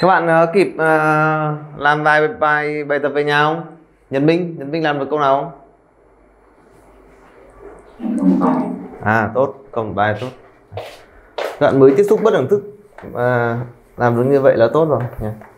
các bạn uh, kịp uh, làm vài bài bài tập về nhà không? Nhật minh nhật minh làm được câu nào không? À tốt còn bài tốt. Các bạn mới tiếp xúc bất đẳng thức uh, làm được như vậy là tốt rồi nha yeah.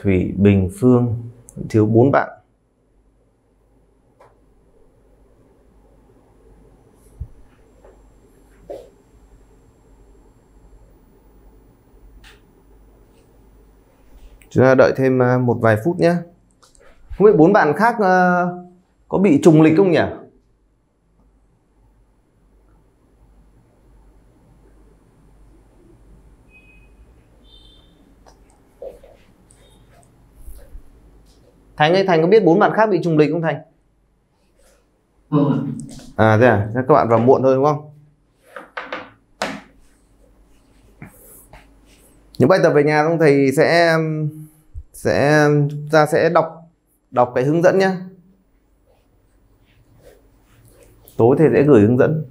Thủy Bình Phương, thiếu bốn bạn. Chúng ta đợi thêm à, một vài phút nhé. Không biết bốn bạn khác ờ, có bị trùng lịch không nhỉ? Thành ấy, Thành có biết bốn bạn khác bị trùng lịch không Thành? À thế à, các bạn vào muộn thôi đúng không? Những bài tập về nhà không thầy sẽ sẽ ta sẽ đọc đọc cái hướng dẫn nhé. Tối thầy sẽ gửi hướng dẫn.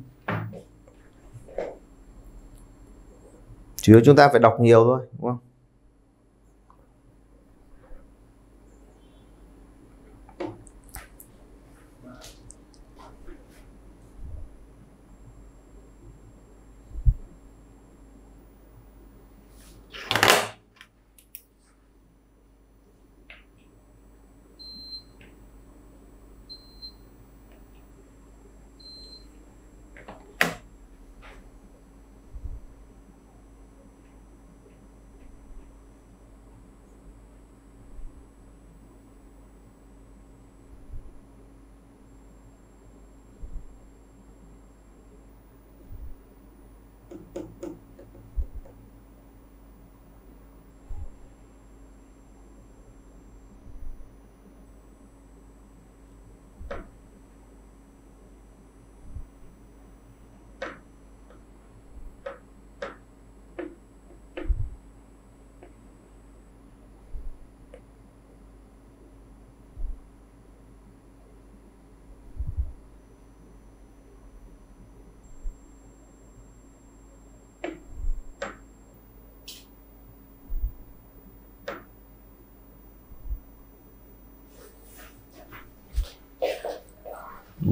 Yếu chúng ta phải đọc nhiều thôi, đúng không?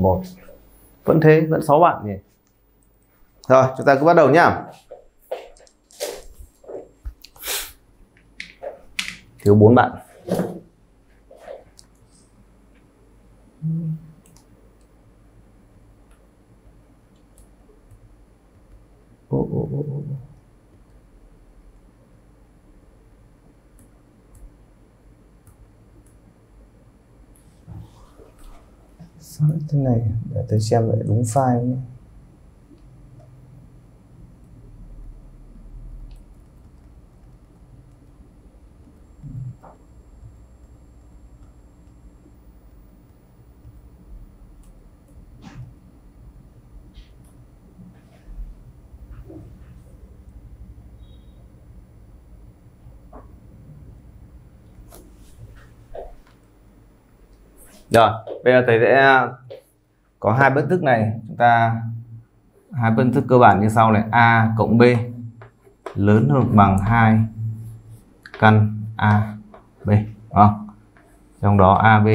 Một. Vẫn thế, vẫn 6 bạn nhỉ? Rồi, chúng ta cứ bắt đầu nhá. Thiếu bốn bạn ô, ô, ô, ô. sao lại thế này để tôi xem lại đúng file nhé. Rồi bây giờ thầy sẽ có hai bất thức này. Chúng ta, hai bất thức cơ bản như sau này. A cộng b lớn hơn bằng 2 căn a b, đúng không? Trong đó a, b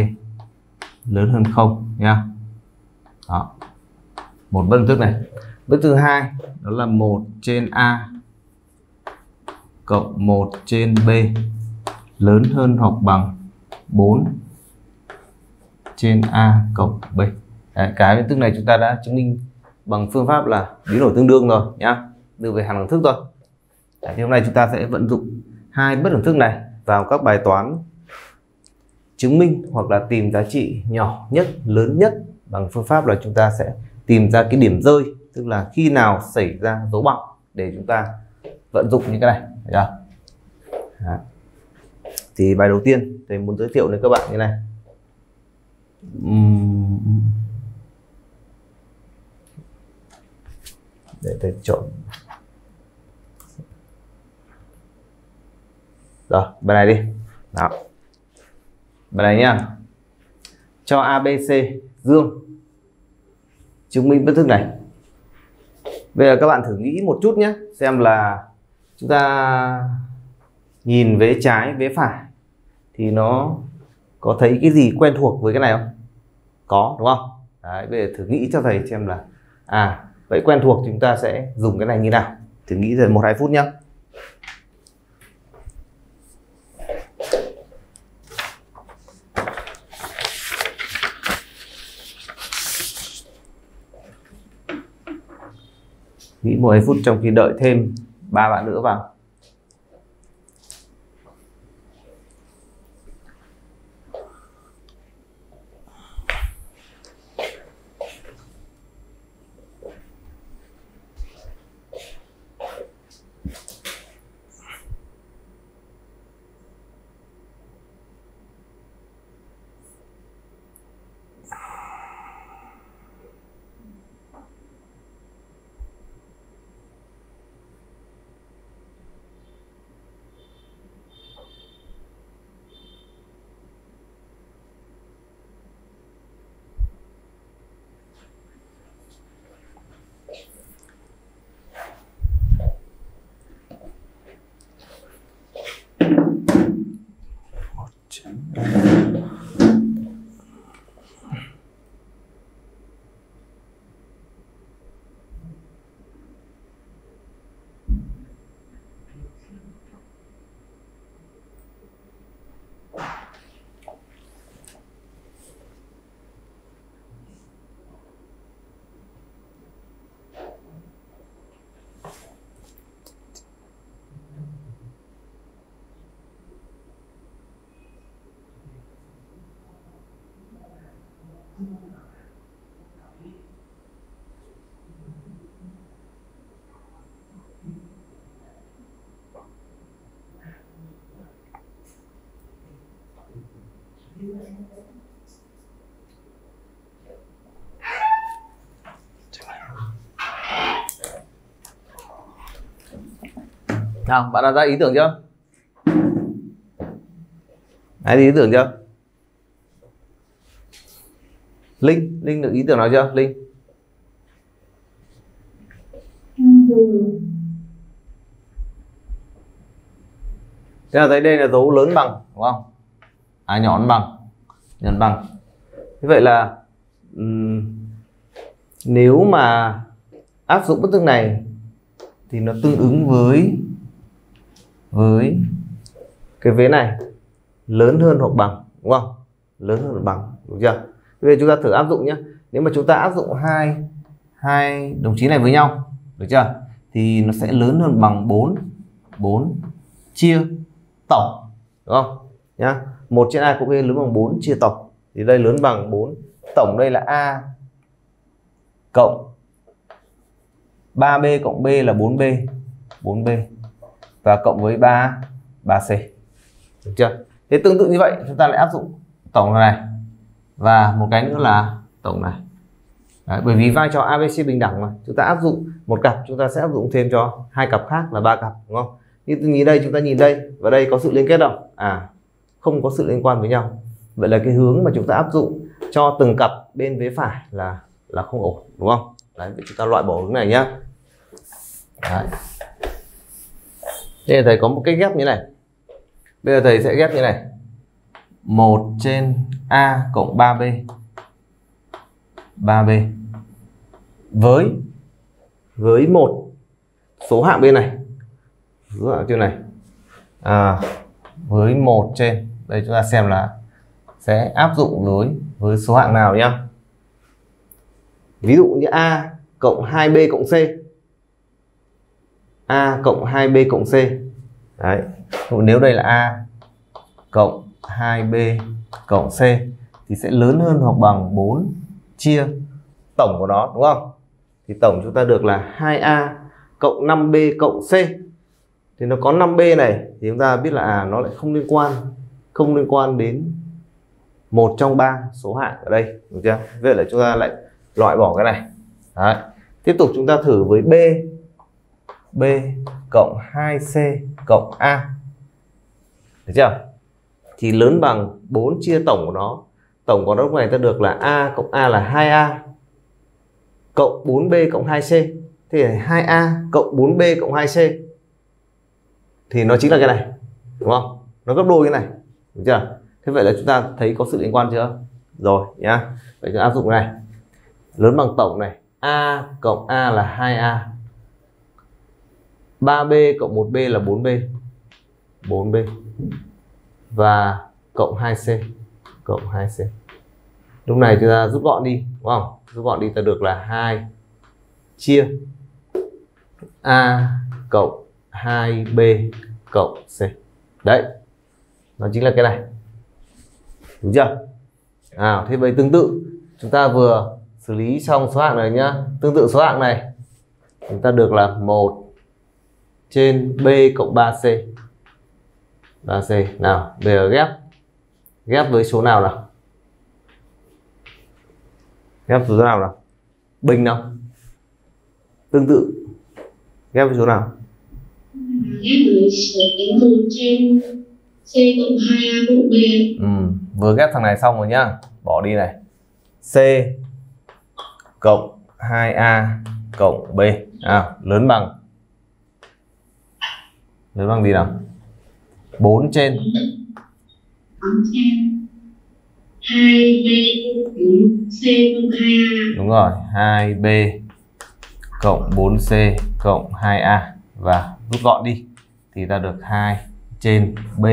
lớn hơn không nha đó. Một bất thức này. Bất thứ hai, đó là 1 trên a cộng 1 trên b lớn hơn hoặc bằng 4 trên A cộng B. Đấy, cái thức này chúng ta đã chứng minh bằng phương pháp là biến đổi tương đương rồi nhá. Đưa về hàm đẳng thức thôi. Đấy, thì hôm nay chúng ta sẽ vận dụng hai bất đẳng thức này vào các bài toán chứng minh hoặc là tìm giá trị nhỏ nhất, lớn nhất bằng phương pháp là chúng ta sẽ tìm ra cái điểm rơi tức là khi nào xảy ra dấu bằng để chúng ta vận dụng những cái này Đấy thì bài đầu tiên thầy muốn giới thiệu đến các bạn như này tên chọn rồi bên này đi. Đó. Bên này nhá. Cho ABC dương. Chứng minh bất thức này. Bây giờ các bạn thử nghĩ một chút nhé xem là chúng ta nhìn vế trái vế phải thì nó có thấy cái gì quen thuộc với cái này không? Có đúng không? Đấy, bây giờ thử nghĩ cho thầy xem là à vậy quen thuộc thì chúng ta sẽ dùng cái này như nào? Thử nghĩ rồi một hai phút nhé nghĩ một phút trong khi đợi thêm ba bạn nữa vào. Nào bạn đã ra ý tưởng chưa ai ý tưởng chưa linh linh được ý tưởng nào chưa linh Thế là thấy đây là dấu lớn bằng đúng không? À nhỏ bằng, nhọn bằng. Như vậy là um, nếu mà áp dụng bất tượng này thì nó tương ứng với với cái vế này lớn hơn hoặc bằng, đúng không? Lớn hơn hoặc bằng, đúng chưa? Bây giờ chúng ta thử áp dụng nhé nếu mà chúng ta áp dụng hai hai đồng chí này với nhau, được chưa? Thì nó sẽ lớn hơn bằng 4 4 chia tổng, đúng không? Nhá. Một trên a cũng lớn bằng 4 chia tổng. Thì đây lớn bằng 4 tổng đây là a cộng 3b cộng b là 4b 4b và cộng với 3 3C được chưa? Thế tương tự như vậy chúng ta lại áp dụng tổng này. Và một cái nữa là tổng này. Đấy, bởi vì vai trò ABC bình đẳng mà. Chúng ta áp dụng một cặp chúng ta sẽ áp dụng thêm cho hai cặp khác là ba cặp đúng không? Như nhìn đây chúng ta nhìn đây và đây có sự liên kết không? À không có sự liên quan với nhau. Vậy là cái hướng mà chúng ta áp dụng cho từng cặp bên vế phải là là không ổn đúng không? Đấy chúng ta loại bỏ hướng này nhá. Đấy. Thế thầy có một cái ghép như này. Bây giờ thầy sẽ ghép như này. 1 trên A cộng 3B. 3B. Với với một số hạng bên này. Số hạng trên này. À, với một trên. Đây chúng ta xem là sẽ áp dụng với với số hạng nào nhá. Ví dụ như A cộng 2B cộng C A cộng 2B cộng C Đấy. Nếu đây là A cộng 2B cộng C thì sẽ lớn hơn hoặc bằng 4 chia tổng của nó, đúng không? Thì tổng chúng ta được là 2a cộng 5b cộng c. Thì nó có 5b này thì chúng ta biết là à nó lại không liên quan, không liên quan đến một trong ba số hạng ở đây, được chưa? Vậy là chúng ta lại loại bỏ cái này. Đấy. tiếp tục chúng ta thử với b. B cộng 2c cộng a. Được chưa? Thì lớn bằng 4 chia tổng của nó. Tổng của nó lúc này ta được là a cộng a là 2a cộng 4b cộng 2c thì 2a cộng 4b cộng 2c thì nó chính là cái này, đúng không? Nó gấp đôi cái này, được chưa? Thế vậy là chúng ta thấy có sự liên quan chưa? Rồi, nhá. Vậy chúng ta áp dụng cái này. Lớn bằng tổng này, a cộng a là 2a 3b cộng 1b là 4b 4b và cộng 2c cộng 2c lúc này chúng ta rút gọn đi, đúng không? Rút gọn đi ta được là 2 chia a cộng 2b cộng c. Đấy, nó chính là cái này. Đúng chưa? À thế vậy tương tự, chúng ta vừa xử lý xong số hạng này nhá. Tương tự số hạng này, chúng ta được là 1 trên b cộng 3c 3c nào bây giờ ghép. Ghép với số nào nào? Ghép số nào nào? Bình nào? Tương tự. Ghép với số nào? Ghép với số 1 trên c cộng 2a cộng b. Ừ, vừa ghép thằng này xong rồi nhá. Bỏ đi này. C cộng 2a cộng b. À, lớn bằng lớn bằng gì nào? 4 trên. 4 trên. 2b cộng 4c cộng 2a đúng rồi 2b cộng 4c cộng 2a và rút gọn đi. Thì ta được 2 trên b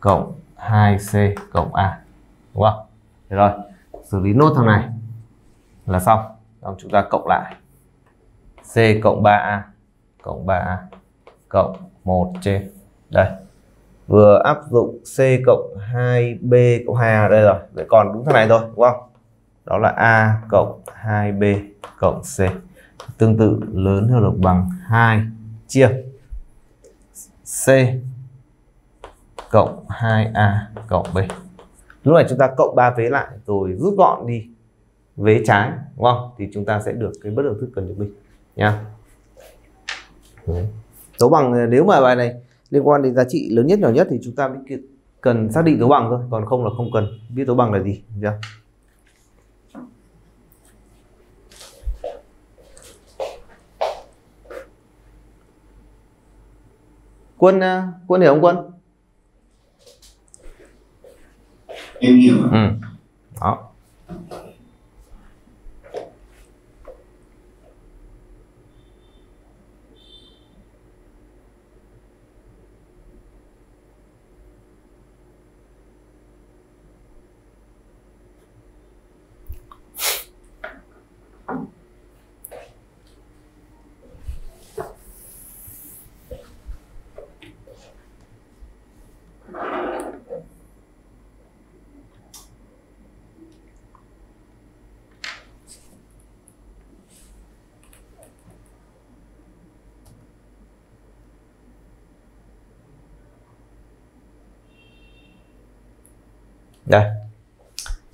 cộng 2c cộng a. Đúng không? Thế rồi. Xử lý nốt thằng này. Là xong. Xong chúng ta cộng lại. C cộng 3a cộng 3a cộng 1 trên đây. Vừa áp dụng c cộng 2b cộng 2a đây rồi vậy còn đúng thằng này thôi, đúng không? Đó là a cộng 2b cộng c. Tương tự lớn hơn hoặc bằng 2 chia c cộng 2a cộng b. Lúc này chúng ta cộng 3 vế lại rồi rút gọn đi vế trái, đúng không? Thì chúng ta sẽ được cái bất đồng thức cần được bình nhá. Nha dấu bằng nếu mà bài này liên quan đến giá trị lớn nhất nhỏ nhất thì chúng ta mới cần xác định dấu bằng thôi còn không là không cần. Biết dấu bằng là gì chưa? Quân à, quân hiểu không quân? Em hiểu ừ. Đó đây.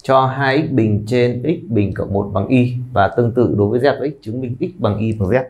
Cho 2x bình trên x bình cộng 1 bằng y và tương tự đối với z với x. Chứng minh x bằng y bằng z.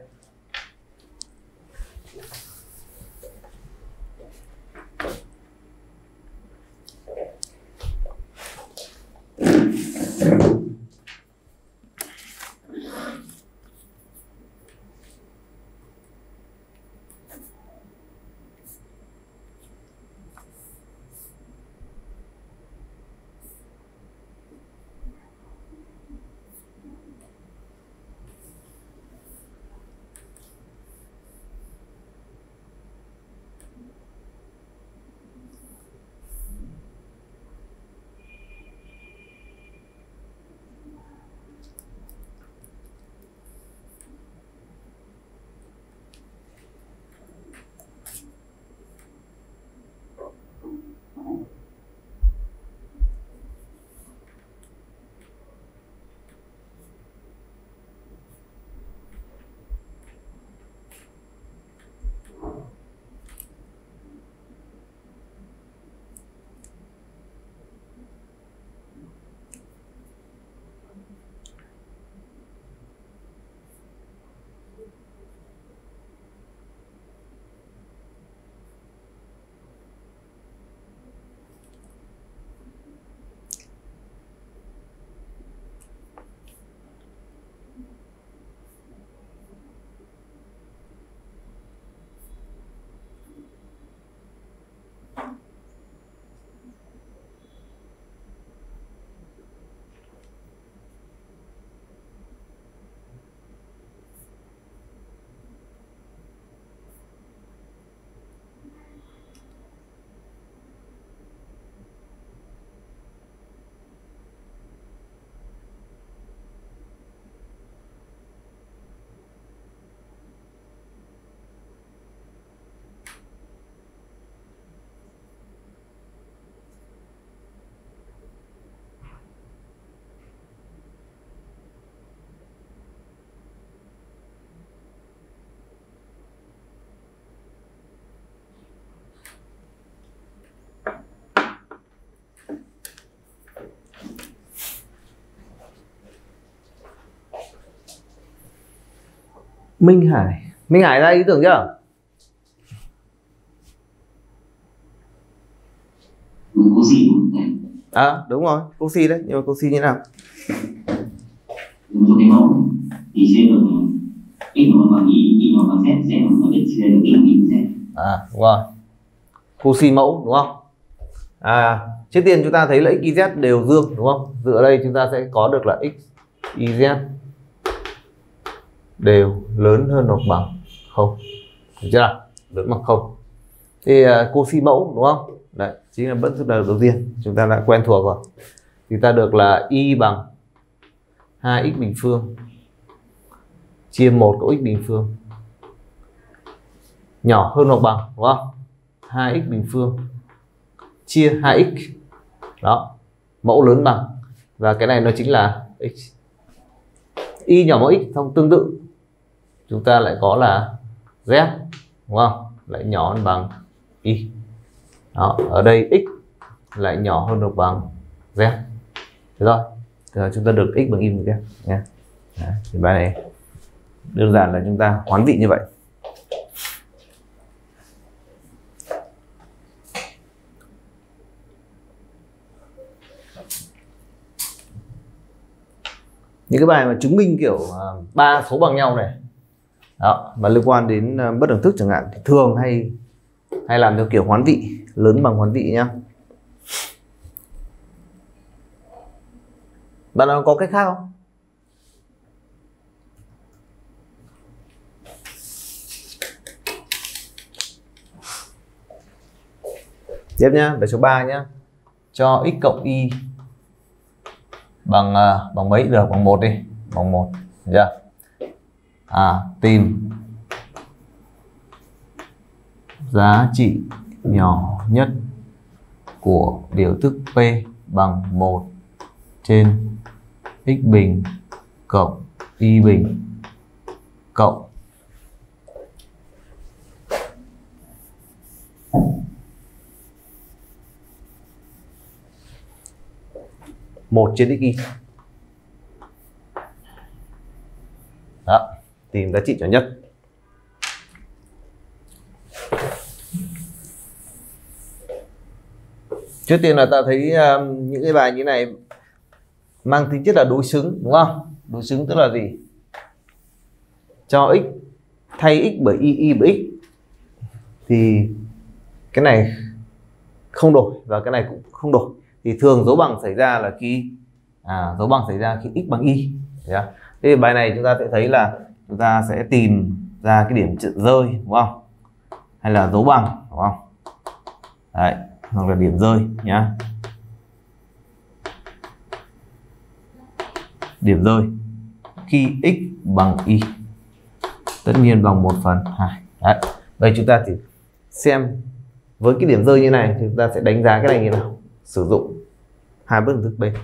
Minh Hải. Minh Hải ra ý tưởng chưa? Cosi à đúng rồi. Cosi đấy nhưng mà cosi như nào? Dùng cho cái mẫu thì sẽ được x nó bằng y y nó bằng z z nó bằng x sẽ được x y z. À đúng rồi. Cosi mẫu đúng không? À trước tiên chúng ta thấy là x y z đều dương đúng không? Dựa đây chúng ta sẽ có được là x y z đều lớn hơn hoặc bằng? Không. Được chưa nào? Lớn bằng không. Thì uh, cosi mẫu đúng không? Đấy chính là bất thức đầu tiên. Chúng ta đã quen thuộc rồi. Thì ta được là y bằng 2x bình phương chia 1 cộng x bình phương. Nhỏ hơn hoặc bằng đúng không? 2x bình phương chia 2x đó mẫu lớn bằng. Và cái này nó chính là x. Y nhỏ mẫu x thông tương tự chúng ta lại có là z, đúng không? Lại nhỏ hơn bằng y. Đó, ở đây x lại nhỏ hơn được bằng z. Thế rồi thì chúng ta được x bằng y bằng z nhé thì bài này đơn giản là chúng ta hoán vị như vậy. Những cái bài mà chứng minh kiểu à, ba số bằng nhau này đó. Và liên quan đến ờ, bất đẳng thức chẳng hạn, thì thường hay hay làm theo kiểu hoán vị, lớn bằng hoán vị nhá. Bạn nào có cách khác không? Tiếp nhá, bài số 3 nhá. Cho x cộng y bằng ờ, bằng mấy? Được, bằng một đi. Bằng một. Được chưa? À tìm giá trị nhỏ nhất của biểu thức p bằng 1 trên x bình cộng y bình cộng một trên x y. Đó tìm giá trị nhỏ nhất. Trước tiên là ta thấy um, những cái bài như này mang tính chất là đối xứng đúng không? Đối xứng tức là gì? Cho x thay x bởi y y bởi x. Thì cái này không đổi và cái này cũng không đổi. Thì thường dấu bằng xảy ra là khi à, dấu bằng xảy ra khi x bằng y yeah. thế bài này chúng ta sẽ thấy là chúng ta sẽ tìm ra cái điểm rơi, đúng không? Hay là dấu bằng, đúng không? Đấy, hoặc là điểm rơi nhá. Điểm rơi. Khi x bằng y. Tất nhiên bằng 1 phần 2 đấy vậy chúng ta thì xem với cái điểm rơi như này thì chúng ta sẽ đánh giá cái này như nào. Sử dụng hai bước thức bên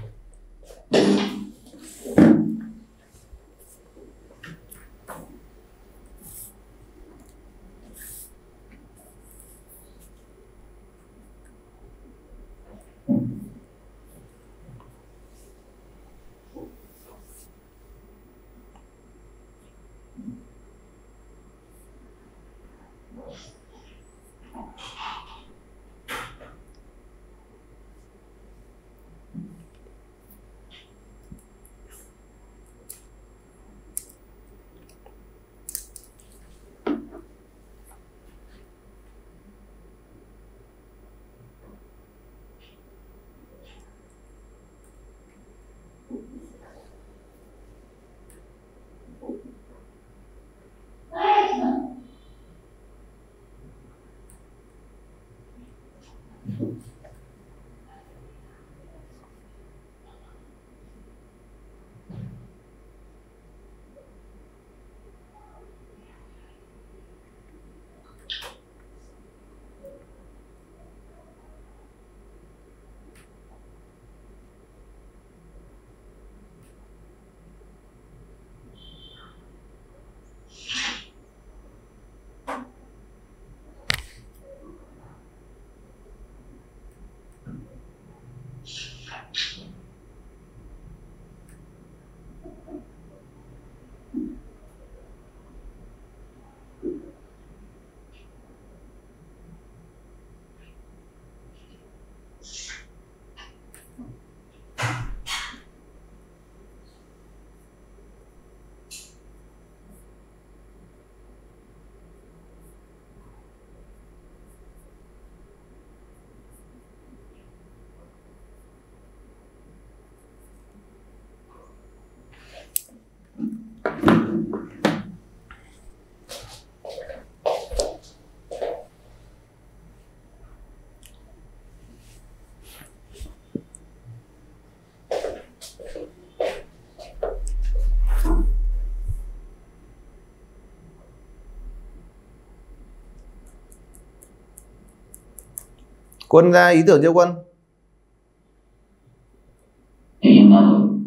quân ra ý tưởng chưa quân.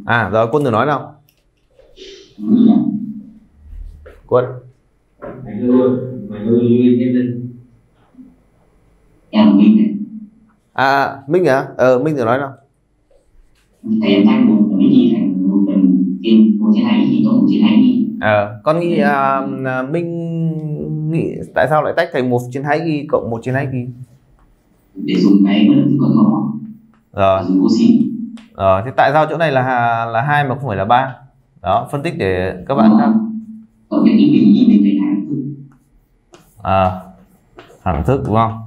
À rồi quân thử nói nào. Quân. Mày luôn mày luôn luôn nhân dân em là à minh hả? Ờ minh thử nói nào. Thầy em tăng một phần y thành một phần trên một trên hai y tổng một trên hai y ờ con nghĩ à, minh nghĩ tại sao lại tách thành một trên hai ghi cộng một trên hai ghi? Để dùng cái bất tử con ngõ rồi dùng oxy Ờ, thế tại sao chỗ này là là hai mà không phải là ba? Đó, phân tích để các bạn khác. còn cái y bình y bình thầy hàng thức À, thẳng thức đúng không?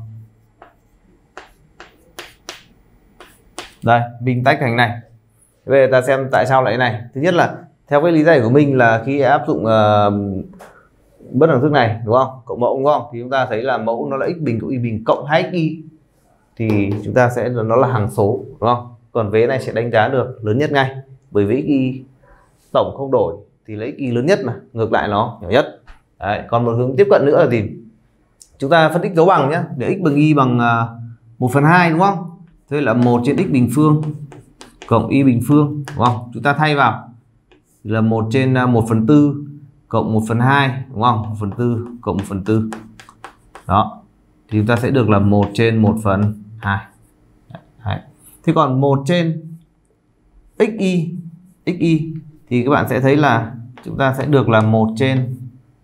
Đây, mình tách thành này. Bây giờ ta xem tại sao lại này. Thứ nhất là theo cái lý giải của mình là khi áp dụng ờ, bất đẳng thức này đúng không? Cộng mẫu đúng không? Thì chúng ta thấy là mẫu nó là x bình cộng y bình cộng 2y thì chúng ta sẽ nó là hàng số đúng không? Còn vế này sẽ đánh giá được lớn nhất ngay bởi vì y tổng không đổi thì lấy y lớn nhất mà ngược lại nó nhỏ nhất. Đấy, còn một hướng tiếp cận nữa là gì? Chúng ta phân tích dấu bằng nhé để x bằng y bằng à, 1 phần 2 đúng không? Thế là 1 trên x bình phương cộng y bình phương đúng không? Chúng ta thay vào là 1 trên à, 1 phần 4 cộng 1 phần 2 đúng không? 1 phần 4 cộng 1 phần 4 đó thì chúng ta sẽ được là 1 trên 1 phần 2 Đấy. thế còn 1 trên xy xy thì các bạn sẽ thấy là chúng ta sẽ được là 1 trên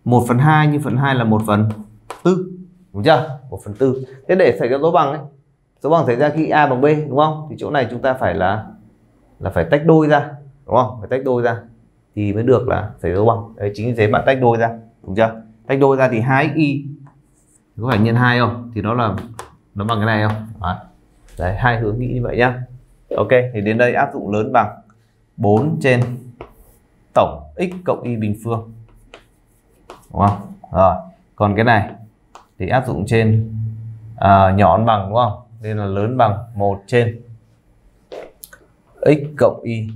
1 phần 2 nhưng phần 2 là 1 phần 4 đúng chưa? 1 phần 4 thế để xảy ra dấu bằng ấy, dấu bằng xảy ra khi a bằng b, đúng không? Thì chỗ này chúng ta phải là là phải tách đôi ra, đúng không? Phải tách đôi ra thì mới được là xảy ra dấu bằng. Đấy, chính vì thế bạn tách đôi ra, đúng chưa? Tách đôi ra thì 2xy có phải nhân 2 không? Thì nó là nó bằng cái này không? Đấy, đấy hai hướng nghĩ như vậy nhá. Ok thì đến đây áp dụng lớn bằng 4 trên tổng x cộng y bình phương. Đúng không? Rồi còn cái này thì áp dụng trên à, nhỏ hơn bằng đúng không? Nên là lớn bằng 1 trên x cộng y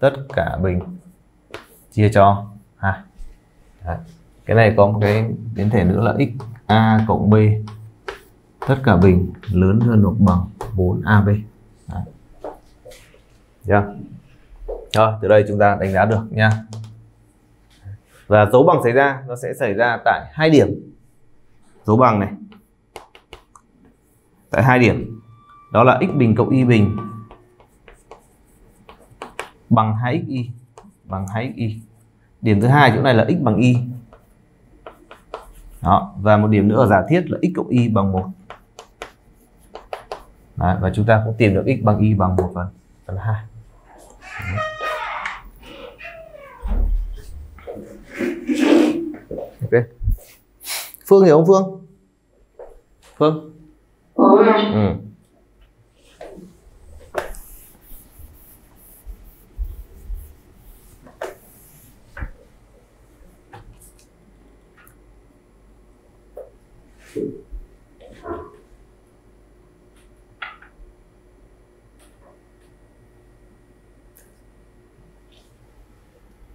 tất cả bình. Chia cho. Hai cái này có một cái biến thể nữa là x a cộng b tất cả bình lớn hơn hoặc bằng 4ab Đấy. Rồi, từ đây chúng ta đánh giá được nha. Và dấu bằng xảy ra nó sẽ xảy ra tại hai điểm. Dấu bằng này. Tại hai điểm. Đó là x bình cộng y bình bằng 2xy bằng 2xy. Điểm thứ hai chỗ này là x bằng y. Đó, và một điểm nữa ở giả thiết là x cộng y bằng 1. Đấy, và chúng ta cũng tìm được x bằng y bằng 1 phần phần 2. Ok. Phương hiểu không Phương? Phương? à Ừ.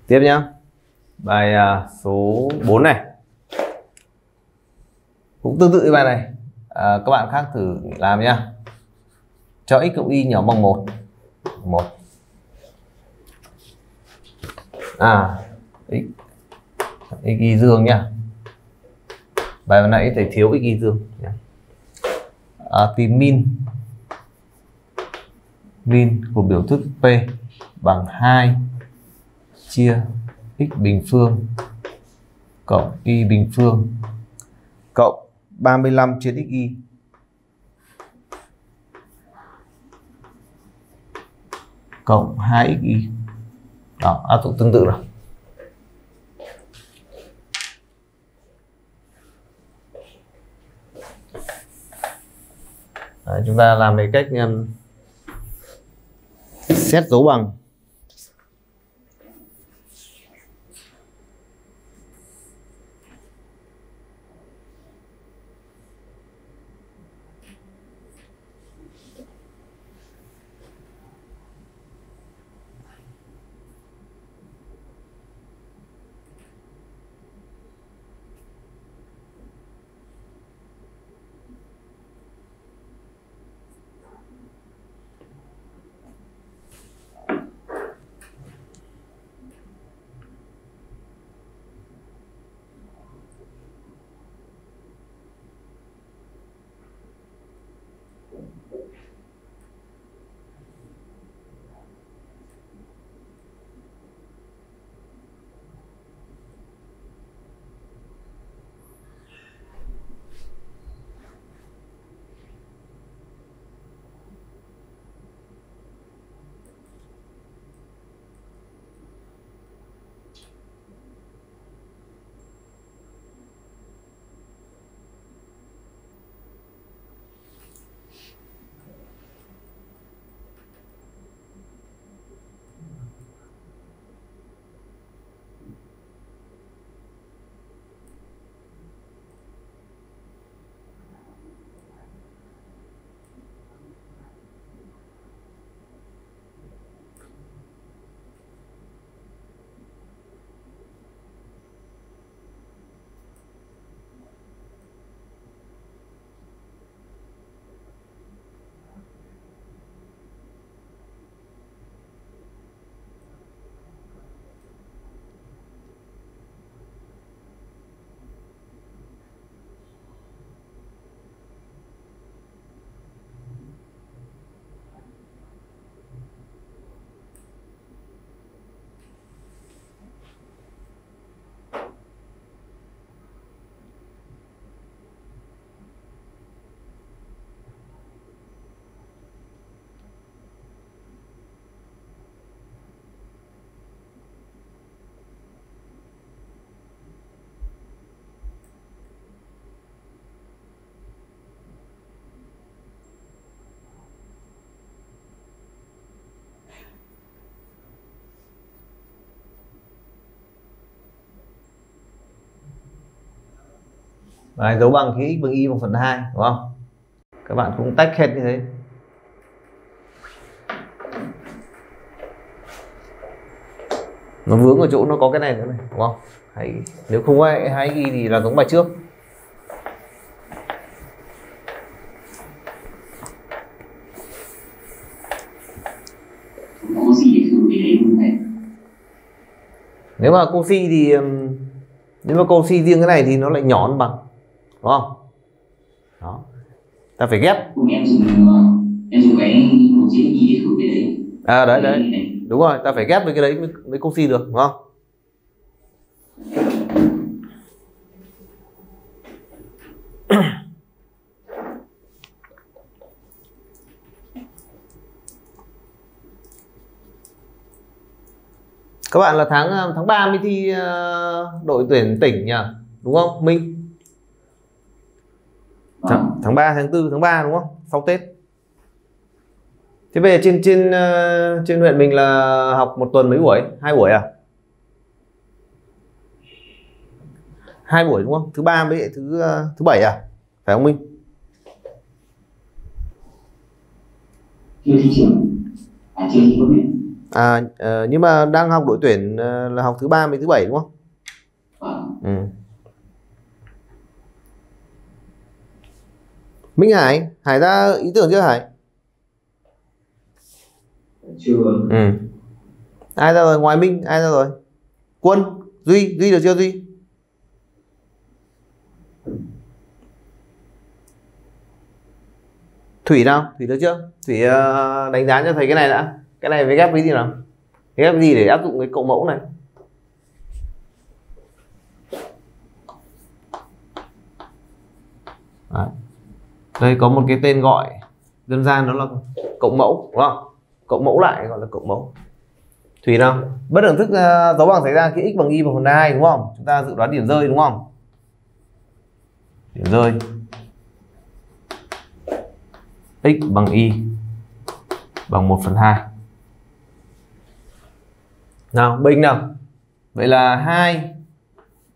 Tiếp nhá. Bài à, số 4 này. Cũng tương tự như bài này. À, các bạn khác thử làm nhá. Cho x cộng y nhỏ bằng 1. 1. À, x x y dương nhá. Bài vừa nãy thầy thiếu x y dương nhá. À, tìm min min của biểu thức p bằng 2 chia x bình phương cộng y bình phương cộng 35 trên xy cộng 2xy đó áp dụng tương tự rồi. Đấy, chúng ta làm về cách um, xét dấu bằng. Đấy, dấu bằng khi x bằng y bằng phần 2 đúng không? Các bạn cũng tách hết như thế. Nó vướng ở chỗ nó có cái này nữa này đúng không? Hãy nếu không ai hãy ghi thì là giống bài trước. Nếu mà cosi thì ừm, nếu mà cosi riêng cái này thì nó lại nhỏ hơn bằng đúng không? Đó. Ta phải ghép. Em dùng em dùng cái về đấy. À đấy đấy. đúng rồi ta phải ghép với cái đấy mới, mới cosi được đúng không? Các bạn là tháng ờ, tháng 3 mới thi ờ, đội tuyển tỉnh nhỉ? Đúng không Minh tháng, tháng 3 tháng 4 tháng 3 đúng không? Sau Tết. Thế giờ trên trên ờ, trên huyện mình là học một tuần mấy buổi? Hai buổi à? Hai buổi đúng không? Thứ ba với lại thứ ờ, thứ bảy à? Phải không Minh? À à ờ, nhưng mà đang học đội tuyển là học thứ ba với thứ bảy đúng không? Vâng. Ừ. Minh Hải Hải ra ý tưởng chưa Hải? Chưa. Ừ. ai ra rồi? Ngoài Minh ai ra rồi? Quân Duy Duy được chưa Duy? Thủy nào? Thủy được chưa? Thủy ờ, đánh giá cho thầy cái này đã. Cái này với ghép với gì nào? Ghép gì để áp dụng cái cộng mẫu này Đấy đây có một cái tên gọi. Dân gian đó là cộng mẫu đúng không? Cộng mẫu lại gọi là cộng mẫu. Thủy nào? Bất đẳng thức uh, dấu bằng xảy ra khi x bằng y bằng phần hai đúng không? Chúng ta dự đoán điểm rơi đúng không? Điểm rơi. X bằng y bằng 1 phần 2 nào bình nào? Vậy là 2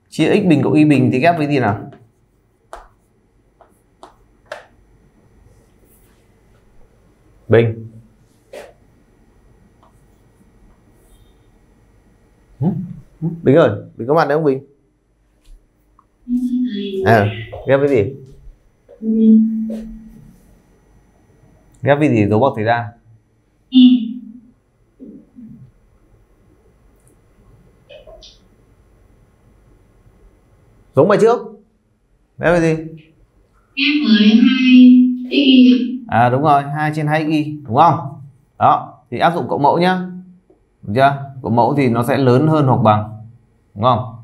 chia x bình cộng y bình thì ghép với gì nào? Bình. Bình ơi bình có mặt đấy không bình? À ghép với gì? Ghép với gì dấu bằng xảy ra? Giống bài trước. Ghép với gì? Ghép với hai y à đúng rồi 2 trên 2 y đúng không? Đó, thì áp dụng cộng mẫu nhá. Được chưa? Cộng mẫu thì nó sẽ lớn hơn hoặc bằng, đúng không?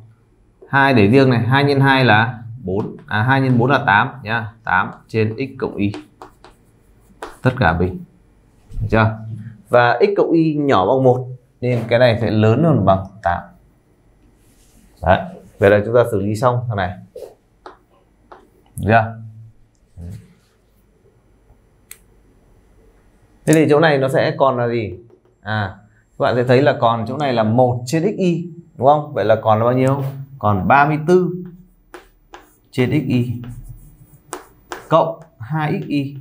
2 để riêng này 2 nhân 2 là 4 à 2 nhân 4 là 8 nhá. 8 trên x cộng y. Tất cả bình. Được chưa? Và x cộng y nhỏ bằng 1 nên cái này sẽ lớn hơn bằng 8 đấy vậy là chúng ta xử lý xong, thằng này. Được chưa? Thế thì chỗ này nó sẽ còn là gì? À, các bạn sẽ thấy là còn chỗ này là 1 trên xy đúng không? Vậy là còn là bao nhiêu? Còn 34 trên xy cộng 2xy.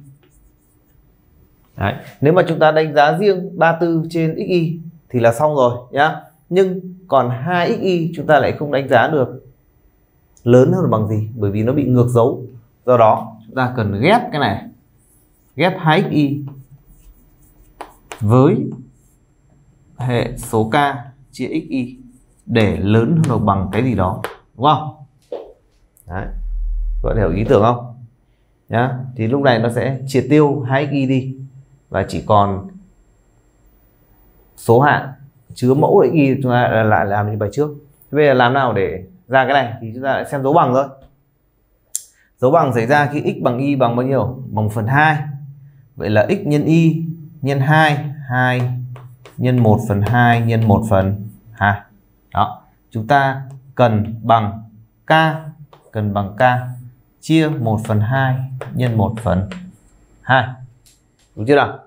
Đấy, nếu mà chúng ta đánh giá riêng 34 trên xy thì là xong rồi nhá. Nhưng còn 2xy chúng ta lại không đánh giá được lớn hơn bằng gì bởi vì nó bị ngược dấu. Do đó chúng ta cần ghép cái này. Ghép 2xy với hệ số k chia xy để lớn hơn hoặc bằng cái gì đó, đúng không? Đấy. Có hiểu ý tưởng không? Nhá. Thì lúc này nó sẽ triệt tiêu 2xy đi. Và chỉ còn số hạng chứa mẫu để y, chúng ta lại làm như bài trước. Thế bây giờ làm nào để ra cái này? Thì chúng ta lại xem dấu bằng thôi. Dấu bằng xảy ra khi x bằng y bằng bao nhiêu? Bằng phần 2 vậy là x nhân y nhân 2 2 nhân 1 phần 2 nhân 1 phần 2 đó. Chúng ta cần bằng k cần bằng k chia 1 phần 2 nhân 1 phần 2 đúng chưa nào?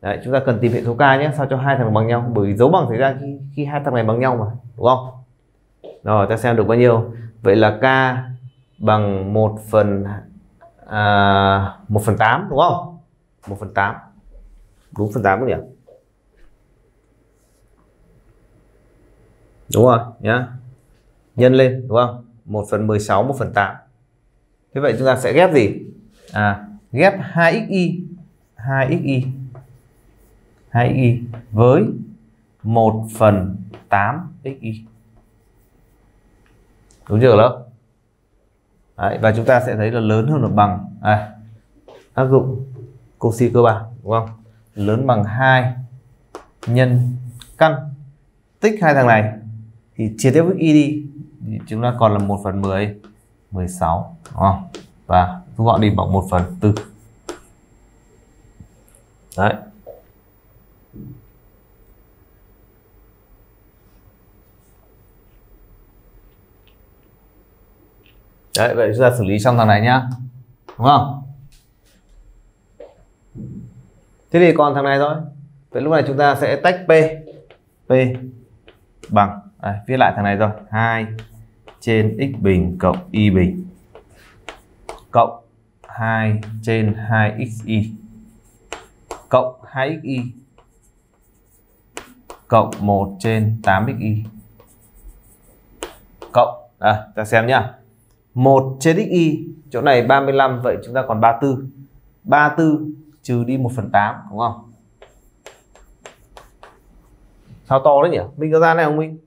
Đấy, chúng ta cần tìm hệ số k nhé. Sao cho hai thằng bằng nhau? Bởi vì dấu bằng xảy ra khi, khi hai thằng này bằng nhau mà đúng không? Rồi ta xem được bao nhiêu? Vậy là k bằng 1 phần à, 1 phần 8 đúng không? 1 phần 8 4 phần 8 không nhỉ? Đúng rồi nhá. Nhân lên đúng không? 1 phần 16 1 phần 8 thế vậy chúng ta sẽ ghép gì? À ghép 2xy 2xy 2xy với 1 phần 8 xy đúng chưa lớp? Đấy, và chúng ta sẽ thấy là lớn hơn là bằng. À, áp dụng cosi cơ bản đúng không? Lớn bằng 2 nhân căn. Tích hai thằng này thì chia tiếp với y đi. Thì chúng ta còn là 1 phần 10 16 đúng không? Và rút gọn đi bằng 1 phần 4 đấy. Đấy, vậy chúng ta xử lý xong thằng này nhá. Đúng không? Thế thì còn thằng này thôi. Vậy lúc này chúng ta sẽ tách P. P bằng đây, viết lại thằng này rồi. 2 trên x bình cộng y bình cộng 2 trên 2xy cộng 2xy cộng 1 trên 8xy cộng à, ta xem nhá 1 trên xy chỗ này 35 vậy chúng ta còn 34 34 trừ đi 1 phần 8 đúng không? Sao to đấy nhỉ? Minh có ra này không Minh?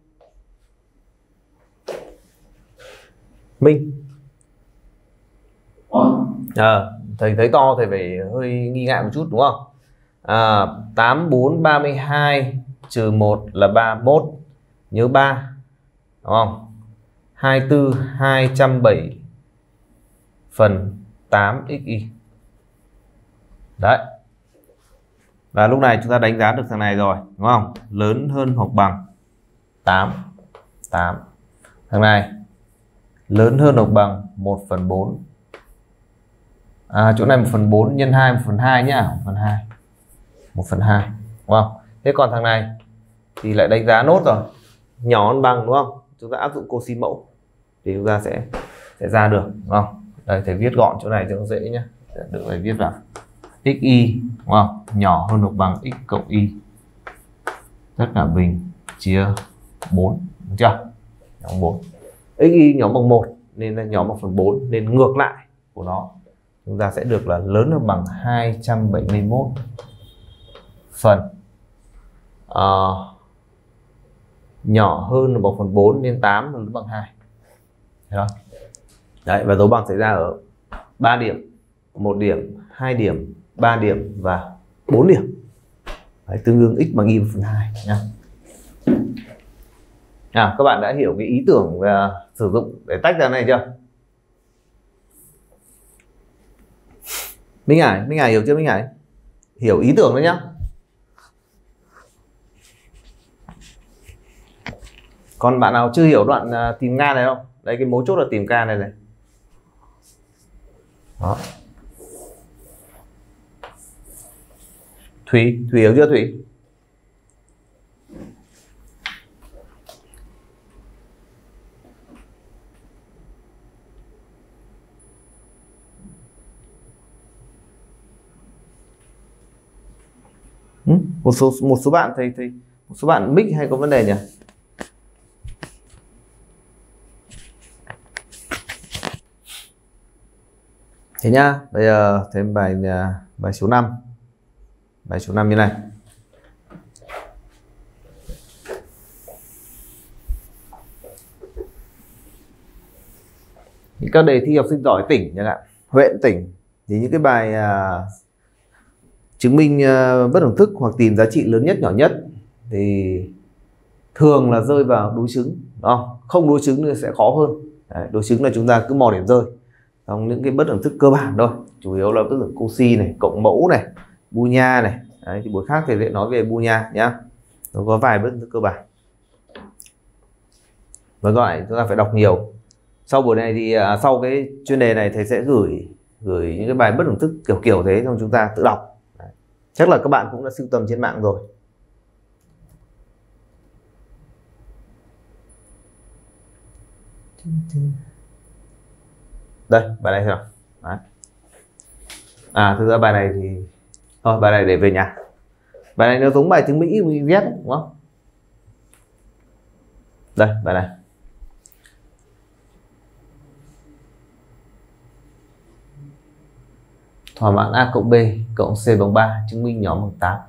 Minh. Ờ, à, thầy thấy to thầy phải hơi nghi ngại một chút đúng không? À, 8 4 32 trừ 1 là 31 nhớ 3 đúng không? 24 207 phần 8 xy đấy. Và lúc này chúng ta đánh giá được thằng này rồi đúng không? Lớn hơn hoặc bằng? 8 8 thằng này lớn hơn hoặc bằng 1 phần 4 à, chỗ này 1 phần 4 nhân 2 1 phần 2 nhá. 1 phần 2 1 phần 2 đúng không? Thế còn thằng này thì lại đánh giá nốt rồi. Nhỏ hơn bằng đúng không? Chúng ta áp dụng cosin mẫu thì chúng ta sẽ sẽ ra được đúng không? Đây thầy viết gọn chỗ này cho nó dễ nhá. Đừng phải viết vào xy đúng không? Nhỏ hơn hoặc bằng x cộng y. Tất cả bình chia 4 đúng chưa? Nhóm 4 xy nhóm bằng 1 nên là nhóm 1 phần 4 nên ngược lại của nó. Chúng ta sẽ được là lớn hơn bằng 271 phần. Uh, nhỏ hơn là 1 phần 4 nên 8 lớn bằng 2 Thấy không? Đấy và dấu bằng xảy ra ở 3 điểm, 1 điểm, 2 điểm, 3 điểm và 4 điểm. Đấy, tương đương x bằng y phần 2 nha À, các bạn đã hiểu cái ý tưởng về sử dụng để tách ra này chưa? Minh Hải, Minh Hải hiểu chưa Minh Hải? Hiểu ý tưởng đấy nhá. Còn bạn nào chưa hiểu đoạn à, tìm nga này không? Đây cái mấu chốt là tìm ca này này. Đó. Thủy, Thủy hiểu chưa Thủy? Ừ? một số một số bạn thầy thầy một số bạn mic hay có vấn đề nhỉ thế nhá bây giờ thêm bài à, bài số 5 bài số 5 như này. Những các đề thi học sinh giỏi tỉnh chẳng hạn huyện tỉnh thì những cái bài à, chứng minh à, bất đồng thức hoặc tìm giá trị lớn nhất nhỏ nhất thì thường là rơi vào đối chứng đúng không? Không đối chứng thì sẽ khó hơn. Đấy, đối chứng là chúng ta cứ mò điểm rơi. Trong những cái bất đồng thức cơ bản thôi chủ yếu là bất đồng cosi này cộng mẫu này bu nha này. Đấy, thì buổi khác thì sẽ nói về bu nha nhá. Nó có vài bất cơ bản. Và gọi chúng ta phải đọc nhiều. Sau buổi này thì à, sau cái chuyên đề này thầy sẽ gửi gửi những cái bài bất đồng thức kiểu kiểu thế cho chúng ta tự đọc. Đấy. chắc là các bạn cũng đã sưu tầm trên mạng rồi. Đây bài này rồi Đấy. à thực ra bài này thì thôi, bài này để về nhà. Bài này nó giống bài tiếng mỹ mình viết đúng không? Đây, bài này. Thỏa mãn a cộng b cộng c bằng 3 chứng minh nhóm bằng 8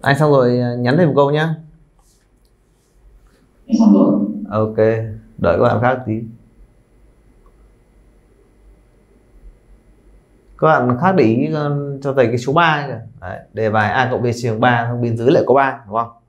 anh xong rồi à, nhắn thêm một câu nhá. Rồi. ok đợi các bạn khác tí. Các bạn khác để ý ờ, cho thầy cái số 3 kìa. Đấy, đề bài a cộng b chia bằng 3 xong bên dưới lại có 3 đúng không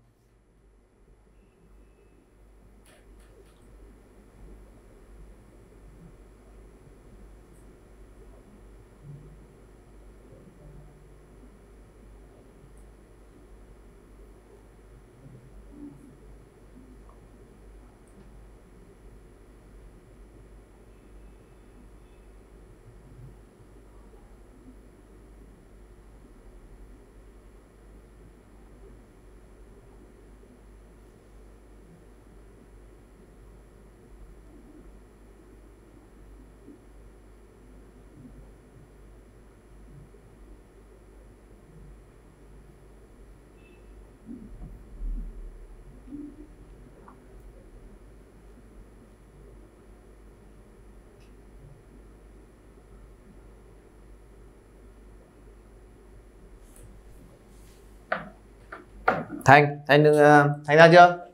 Thanh Thanh đừng ờ, Thanh ra chưa?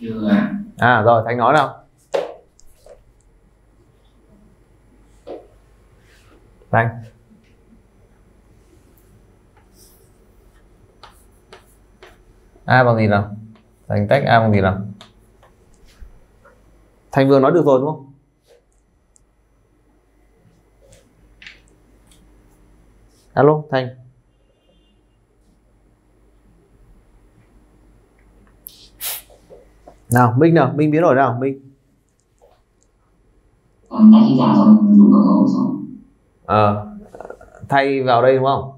Chưa à? à rồi Thanh nói nào. Thanh. A bằng gì nào? Thành tách A bằng gì nào? Thành vừa nói được rồi đúng không? Alo Thành nào Minh nào Minh biến đổi nào Minh. Ờ, thay vào đây đúng không?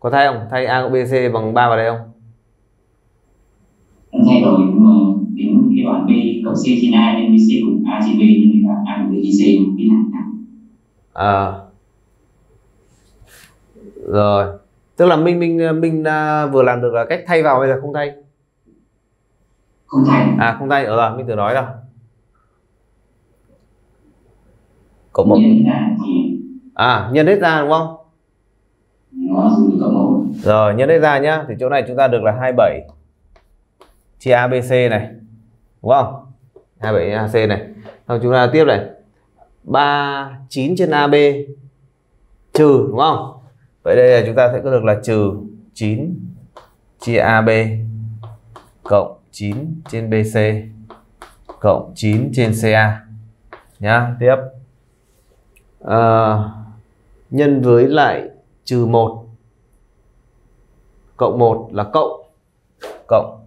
Có thay không? Thay A cộng B C bằng 3 vào đây không? Thay đổi đến cái đoạn B cộng C trên A nên C cùng A trên B A cộng B trên C thẳng thẳng Ờ. rồi. Tức là Minh Minh Minh à, vừa làm được là cách thay vào bây giờ không thay không thành. À không thay ở rồi Minh tự nói nhân ra thì à nhân hết ra đúng không? Rồi nhân hết ra nhá. Thì chỗ này chúng ta được là 27 Chia ABC này Đúng không? 27 AC này. Xong chúng ta tiếp này. 39 trên AB Trừ đúng không? Vậy đây là chúng ta sẽ có được là trừ 9 Chia AB Cộng 9 trên BC Cộng 9 trên CA Nhá Tiếp à, Nhân với lại trừ 1 cộng 1 là cộng cộng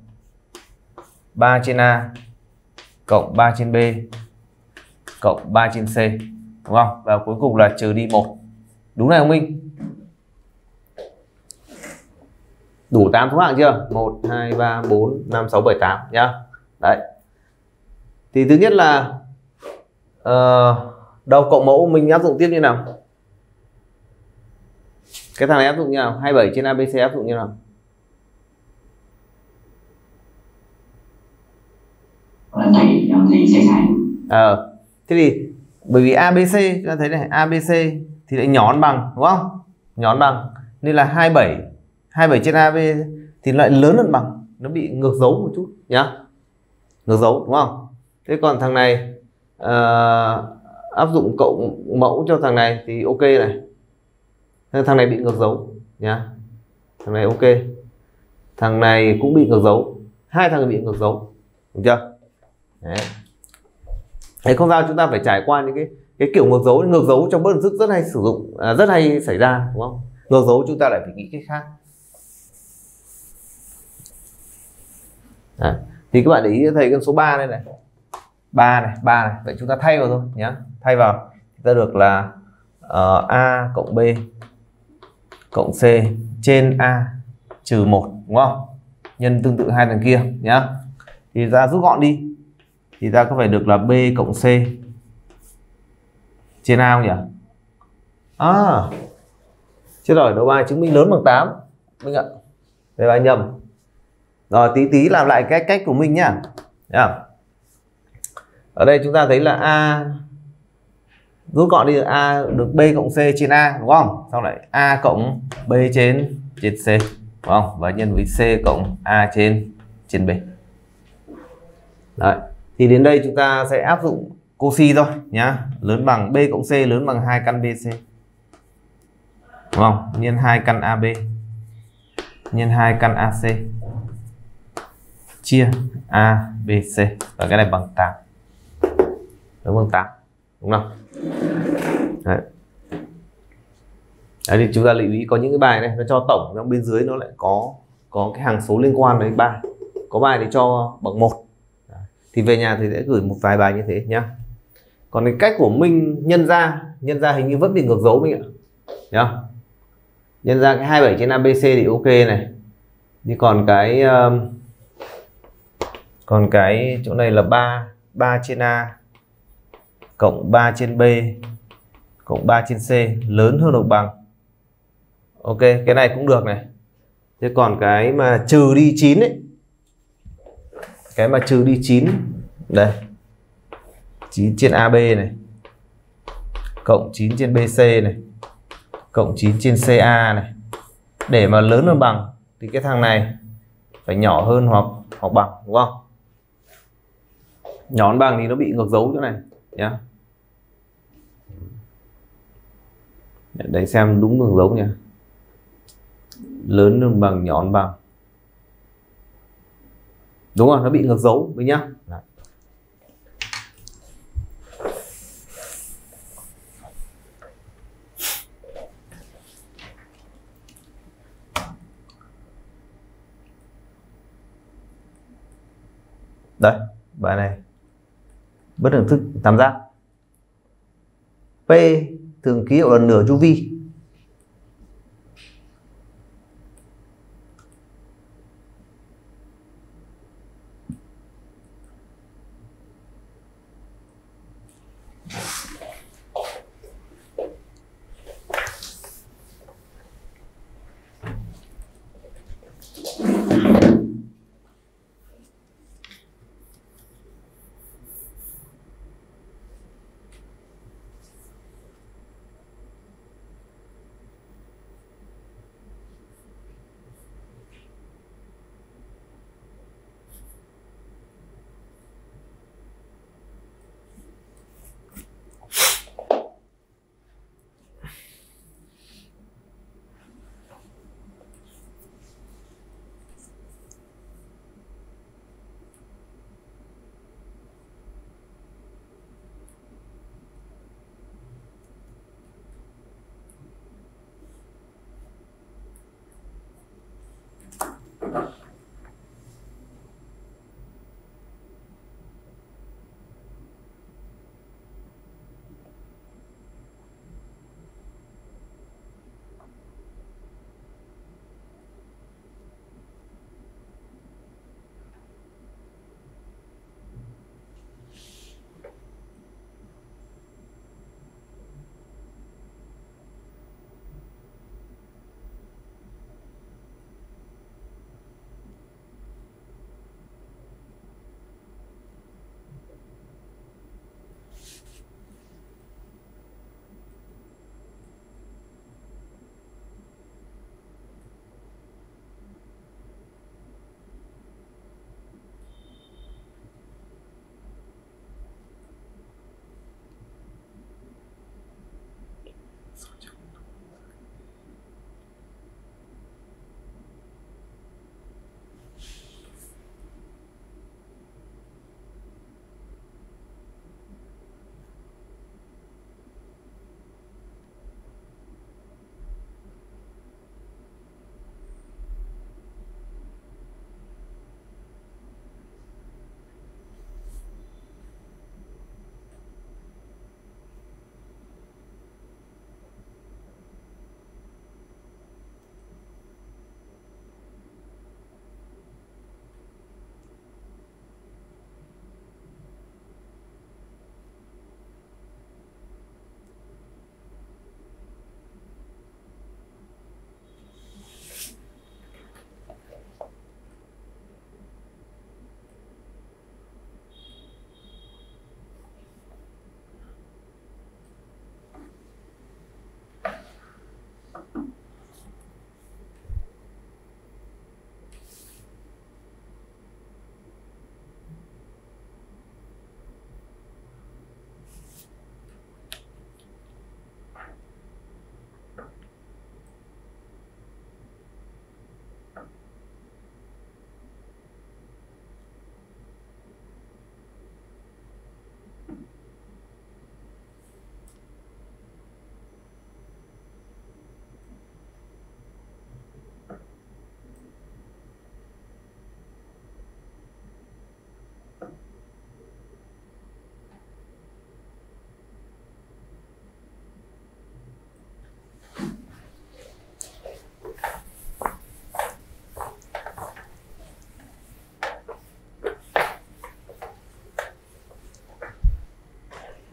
3 trên A cộng 3 trên B cộng 3 trên C đúng không? Và cuối cùng là trừ đi 1. Đúng này không Minh? Đủ 8 số hạng chưa? 1 2 3 4 5 6 7 8 nhá. Đấy. Thì thứ nhất là ờ, đầu cộng mẫu mình áp dụng tiếp như nào? Cái thằng này áp dụng như nào? 27 trên ABC áp dụng như nào? thầy thấy sai sai Ờ, thế thì bởi vì ABC chúng ta thấy này ABC thì lại nhón bằng đúng không? Nhón bằng nên là 27 27 trên AB thì lại lớn hơn bằng nó bị ngược dấu một chút nhá. Ngược dấu đúng không? Thế còn thằng này ờ, áp dụng cộng mẫu cho thằng này thì ok này. Thế thằng này bị ngược dấu nhá. Thằng này ok. Thằng này cũng bị ngược dấu. Hai thằng bị ngược dấu. đúng chưa? Đấy. Thế không sao chúng ta phải trải qua những cái cái kiểu ngược dấu ngược dấu trong bất đẳng thức rất hay sử dụng à, rất hay xảy ra đúng không ngược dấu chúng ta lại phải nghĩ cái khác à, thì các bạn để ý thầy con số 3 đây này. 3 này 3 này. Vậy chúng ta thay vào thôi nhé thay vào. Chúng ta được là uh, A cộng B cộng C trên A trừ 1 đúng không? Nhân tương tự hai thằng kia nhá. Thì ra rút gọn đi. Thì ta có phải được là B cộng C trên A không nhỉ? À, chết rồi, đâu ai chứng minh lớn bằng 8 Minh ạ. Đây bài nhầm. Rồi, tí tí làm lại cái cách của mình nhá. yeah. Ở đây chúng ta thấy là A, rút gọn đi, A được B cộng C trên A, đúng không? Xong lại A cộng B trên trên C, đúng không? Và nhân với C cộng A trên trên B. Đấy thì đến đây chúng ta sẽ áp dụng cosi thôi, nhá lớn bằng b cộng c, lớn bằng 2 căn bc đúng không nhân 2 căn ab nhân 2 căn ac chia a b c. Và cái này bằng 8 nó bằng 8 đúng không? Đấy. Đấy thì chúng ta lưu ý có những cái bài này nó cho tổng trong bên dưới nó lại có có cái hàng số liên quan đến bài có bài thì cho bằng một. Thì về nhà thì sẽ gửi một vài bài như thế nhá. Còn cái cách của Minh nhân ra nhân ra hình như vẫn bị ngược dấu mình ạ. Nhá. Nhân ra cái 27 trên ABC thì ok này. Đi còn cái uh, còn cái chỗ này là 3 3 trên A cộng 3 trên B cộng 3 trên C, lớn hơn hoặc bằng. Ok, cái này cũng được này. Thế còn cái mà trừ đi 9 ấy, cái mà trừ đi 9 đây 9 trên AB này, cộng 9 trên BC này, cộng 9 trên CA này. Để mà lớn hơn bằng thì cái thằng này phải nhỏ hơn hoặc hoặc bằng, đúng không? Nhón bằng thì nó bị ngược dấu chỗ này. Nhá. Đấy, xem đúng đường dấu nha lớn hơn bằng nhón bằng. Đúng rồi, nó bị ngược dấu với nhá. Đấy. đây, bài này bất đẳng thức tam giác. P thường ký hiệu là nửa chu vi.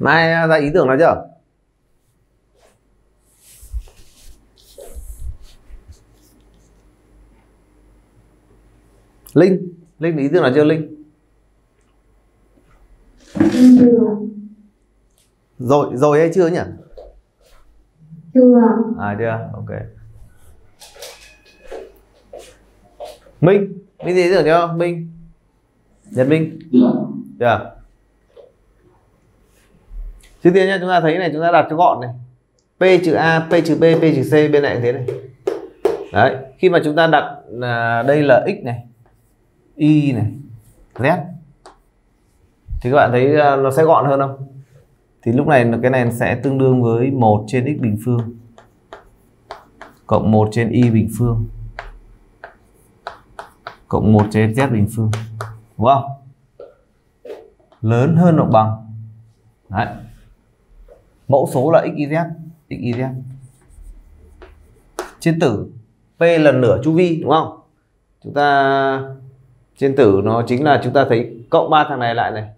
Mai ra ý tưởng nào chưa? Linh linh ý tưởng nào chưa linh? Rồi rồi hay chưa nhỉ? Chưa. À chưa. Ok. Minh minh gì ý tưởng chưa? Minh. Nhật minh. Chưa trước tiên nhé chúng ta thấy này chúng ta đặt cho gọn này P trừ A, P trừ B, P trừ C bên này thế này. Đấy, khi mà chúng ta đặt à, đây là x này, y này, z thì các bạn thấy à, nó sẽ gọn hơn không? Thì lúc này cái này sẽ tương đương với 1 trên x bình phương cộng 1 trên y bình phương cộng 1 trên z bình phương. Đúng không? Lớn hơn hoặc bằng. Đấy. Mẫu số là x, y, z, x, y, z. Trên tử P lần nửa chu vi đúng không? Chúng ta trên tử nó chính là chúng ta thấy cộng ba thằng này lại này.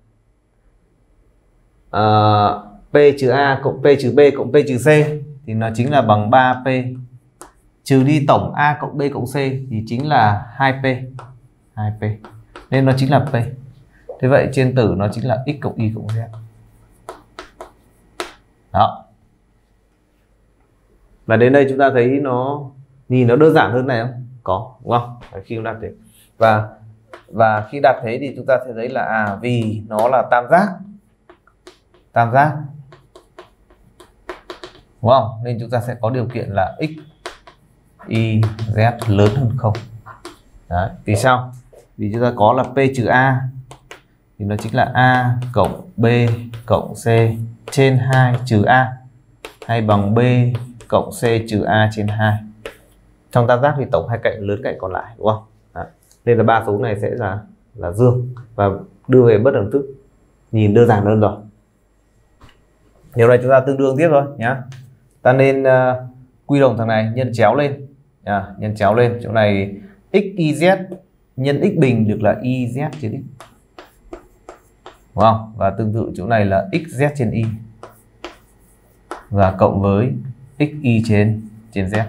À, P trừ A cộng P trừ B cộng P trừ C thì nó chính là bằng 3P trừ đi tổng A cộng B cộng C thì chính là 2P 2P nên nó chính là P thế vậy trên tử nó chính là x cộng y cộng z đó. Và đến đây chúng ta thấy nó, nhìn nó đơn giản hơn này không? Có, đúng không? Khi chúng ta thế và và khi đặt thế thì chúng ta sẽ thấy là à vì nó là tam giác. Tam giác. Đúng không? Nên chúng ta sẽ có điều kiện là x, y, z lớn hơn không? Đấy. vì sao? Vì chúng ta có là p trừ a thì nó chính là a cộng b cộng c trên 2 trừ a hay bằng b cộng c trừ a trên 2 trong tam giác thì tổng hai cạnh lớn cạnh còn lại đúng không? Đó. nên là ba số này sẽ là là dương. Và đưa về bất đẳng thức. Nhìn đơn giản hơn rồi. Điều này chúng ta tương đương tiếp thôi nhá. Ta nên uh, quy đồng thằng này nhân chéo lên. À, nhân chéo lên. Chỗ này x y z nhân x bình được là y z trên x đúng không? Và tương tự chỗ này là xz trên y. Và cộng với xy trên trên z.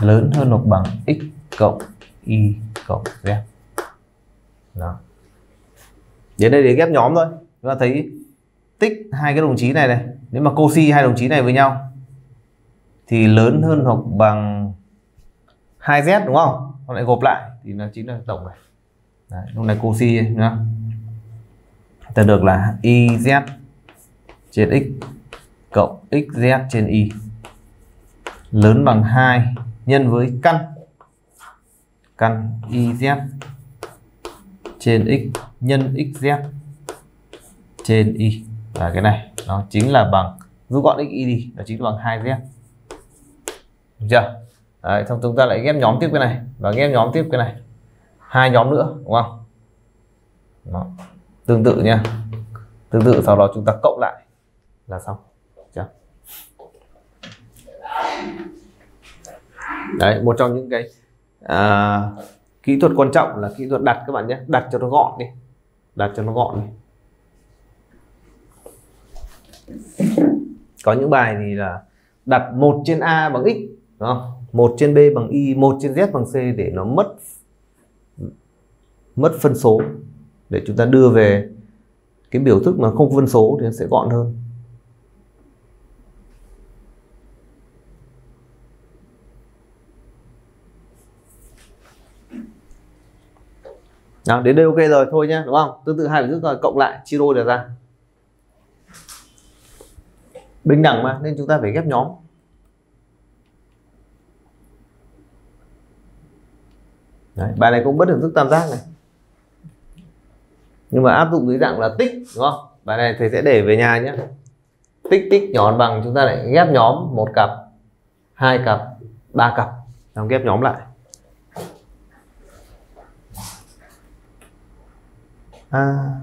Lớn hơn hoặc bằng x cộng y cộng z. Đó. Đến đây để ghép nhóm thôi. Chúng ta thấy tích hai cái đồng chí này này. Nếu mà cosi hai đồng chí này với nhau thì lớn hơn hoặc bằng 2z đúng không? Nó lại gộp lại. Thì nó chính là tổng này. Đấy, lúc này cosi nhá ta được là iz trên x cộng xz trên y. Lớn bằng 2 nhân với căn. Căn iz trên x nhân xz trên y. Và cái này nó chính là bằng rút gọn x y đi nó chính là bằng 2z được chưa? Đấy, xong chúng ta lại ghép nhóm tiếp cái này và ghép nhóm tiếp cái này. Hai nhóm nữa đúng không? Đó tương tự nha tương tự sau đó chúng ta cộng lại là xong. Chưa? đấy một trong những cái à, kỹ thuật quan trọng là kỹ thuật đặt các bạn nhé. Đặt cho nó gọn đi. Đặt cho nó gọn đi. Có những bài thì là đặt một trên a bằng x đúng không? Một trên b bằng y một trên z bằng c để nó mất mất phân số để chúng ta đưa về cái biểu thức mà không phân số thì nó sẽ gọn hơn. Nào, đến đây ok rồi thôi nhé đúng không? Tương tự hai biểu thức rồi cộng lại chia đôi được ra. Bình đẳng mà nên chúng ta phải ghép nhóm. Đấy, bài này cũng bất hình thức tam giác này nhưng mà áp dụng dưới dạng là tích, đúng không? Bài này thầy sẽ để về nhà nhé. Tích tích, nhỏ bằng chúng ta lại ghép nhóm một cặp, hai cặp, ba cặp. Xong ghép nhóm lại. À.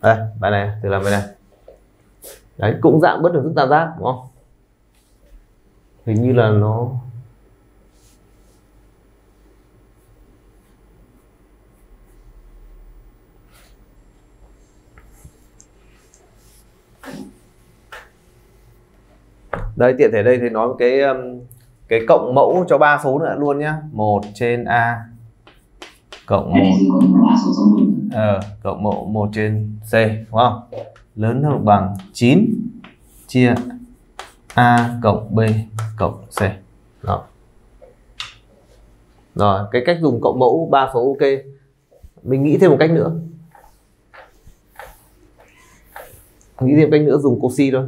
đây, bài này, thử làm bài này. Đấy, cũng dạng bất được thức tam giác, đúng không? Hình như là nó đây tiện thể đây thì nói cái um, cái cộng mẫu cho ba số nữa luôn nhá. Một trên a cộng một ờ, cộng mẫu một trên c đúng không? Lớn hơn bằng 9 chia a cộng b cộng c. Đó. Rồi cái cách dùng cộng mẫu ba số ok. Mình nghĩ thêm một cách nữa. Nghĩ thêm cách nữa dùng cosi thôi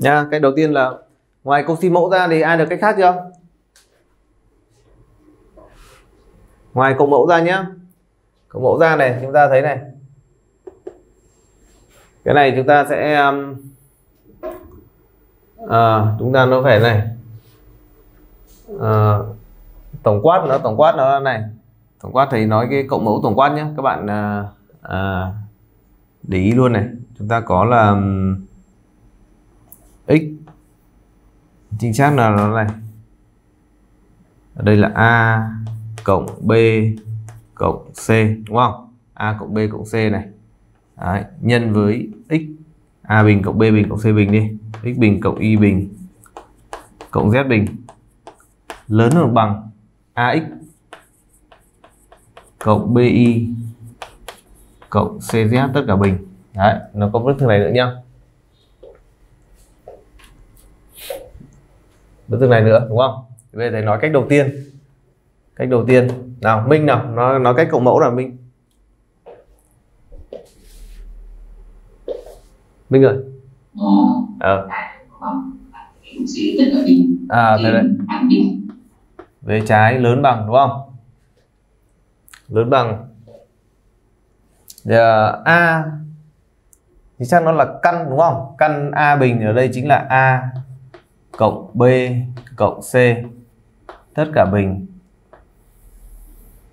nha cái đầu tiên là ngoài công ty mẫu ra thì ai được cách khác chưa? Ngoài cộng mẫu ra nhé cộng mẫu ra này chúng ta thấy này. Cái này chúng ta sẽ um, à, chúng ta nó phải này. À, tổng quát nó tổng quát nó này. Tổng quát thì nói cái cộng mẫu tổng quát nhé các bạn à, à, để ý luôn này. Chúng ta có là um, x chính xác là nó này. Ở đây là a cộng b cộng c đúng không? A cộng b cộng c này. Đấy, nhân với x. A bình cộng b bình cộng c bình đi. X bình cộng y bình cộng z bình. Lớn hơn bằng ax cộng bi cộng cz tất cả bình. Đấy nó có bức thư này nữa nhá. Đối tượng này nữa, đúng không? Bây giờ thầy nói cách đầu tiên. Cách đầu tiên. Nào, minh nào nó nói cách cộng mẫu là minh. Minh ơi. Ờ. À thế đấy vế trái lớn bằng, đúng không? Lớn bằng. Giờ a, thì chắc nó là căn, đúng không? Căn a bình ở đây chính là a cộng b cộng c. Tất cả bình.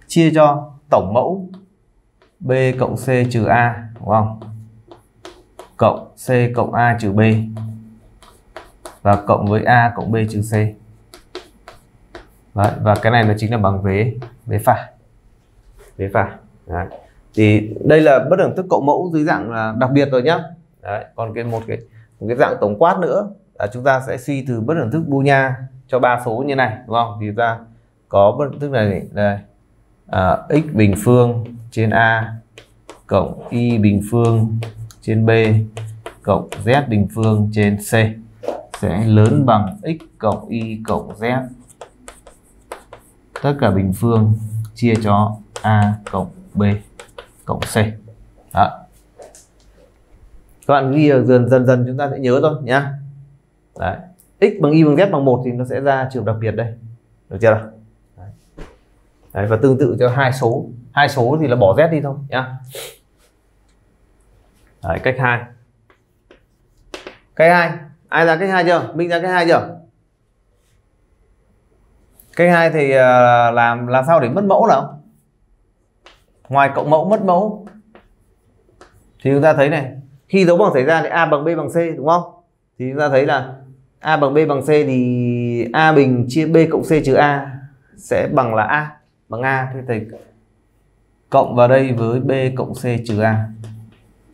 Chia cho tổng mẫu b cộng c trừ a đúng không? Cộng c cộng a trừ b. Và cộng với a cộng b trừ c. Đấy, và cái này nó chính là bằng vế vế phải vế phải Đấy. thì đây là bất đẳng thức cộng mẫu dưới dạng là đặc biệt rồi nhá. Đấy. còn cái một cái một cái dạng tổng quát nữa là chúng ta sẽ suy từ bất đẳng thức Bunya cho ba số như này đúng không? Thì chúng ta có bất đẳng thức này đây. À, x bình phương trên a cộng y bình phương trên b cộng z bình phương trên c sẽ lớn bằng x cộng y cộng z. Tất cả bình phương chia cho a cộng b cộng c. Đó. Các bạn ghi dần dần dần chúng ta sẽ nhớ thôi nhá đấy. X bằng y bằng z bằng một thì nó sẽ ra trường đặc biệt đây. Được chưa nào? Đấy. đấy và tương tự cho hai số. Hai số thì là bỏ z đi thôi nhá. Đấy, cách hai. Cách hai. Ai ra cách hai chưa? Minh ra cách hai chưa? Cách hai thì à, làm làm sao để mất mẫu nào? Ngoài cộng mẫu mất mẫu. Thì chúng ta thấy này khi dấu bằng xảy ra thì a bằng b bằng c đúng không? Thì chúng ta thấy là a bằng b bằng c thì a bình chia b cộng c trừ a sẽ bằng là a bằng a. Thế thầy cộng vào đây với b cộng c trừ a.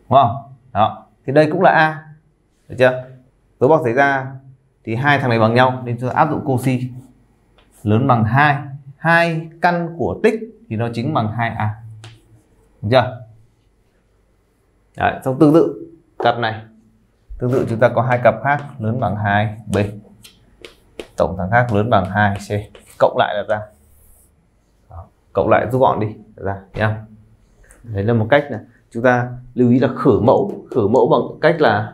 Đúng không? Đó. Thì đây cũng là a. Được chưa? Dấu bóc xảy ra thì hai thằng này bằng nhau nên chúng ta áp dụng cosi lớn bằng 2 hai căn của tích thì nó chính bằng 2a được chưa? Đấy, xong tương tự. Cặp này tương tự chúng ta có hai cặp khác lớn bằng 2 b. Tổng thằng khác lớn bằng 2 c. Cộng lại là ra. Đó, cộng lại rút gọn đi ra nhá. Đấy là một cách này chúng ta lưu ý là khử mẫu khử mẫu bằng cách là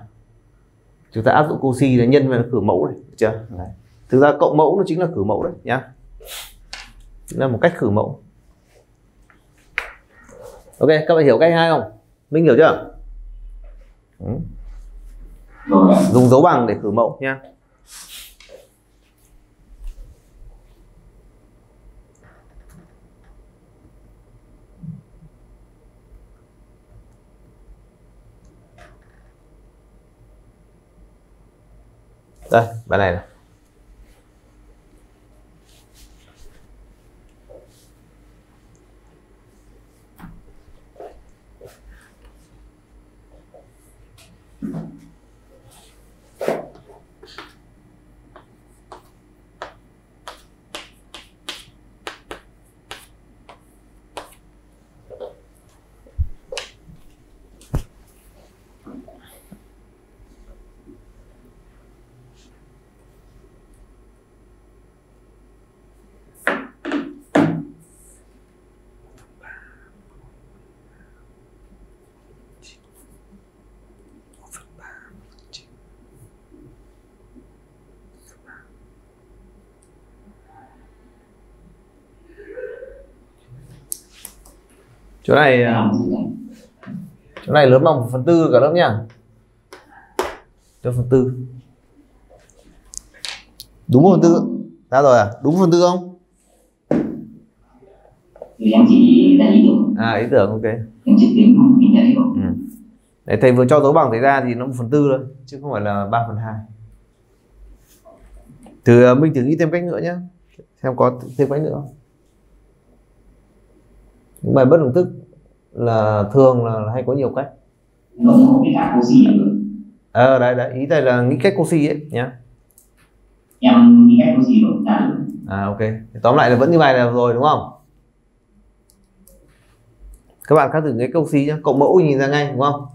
chúng ta áp dụng cosi để nhân về khử mẫu này được chưa? Đấy. thực ra cộng mẫu nó chính là khử mẫu đấy nhá. Chính là một cách khử mẫu. Ok các bạn hiểu cách hai không? Minh hiểu chưa? Ừ rồi. Dùng dấu bằng để khử mẫu nhá đây bài này này chỗ này à, chỗ này lớn bằng một phần tư cả lớp nhá. Một phần tư. Đúng một phần tư. Ra rồi à? Đúng một phần tư không? À ý tưởng ok. Ừ. Đấy, thầy vừa cho dấu bằng thầy ra thì nó một phần tư thôi chứ không phải là 3 phần hai. Từ à, minh thử nghĩ thêm cách nữa nhé xem có thêm cách nữa không? Bài bất đồng thức là thường là hay có nhiều cách. Nó không biết cosi được ờ đấy đấy ý thầy là nghĩ cách cosi ấy nhá. Em nghĩ cách cosi được ra được. À ok. Tóm lại là vẫn như bài này rồi đúng không? Các bạn khác thử cái câu xí nhá. Cộng mẫu nhìn ra ngay đúng không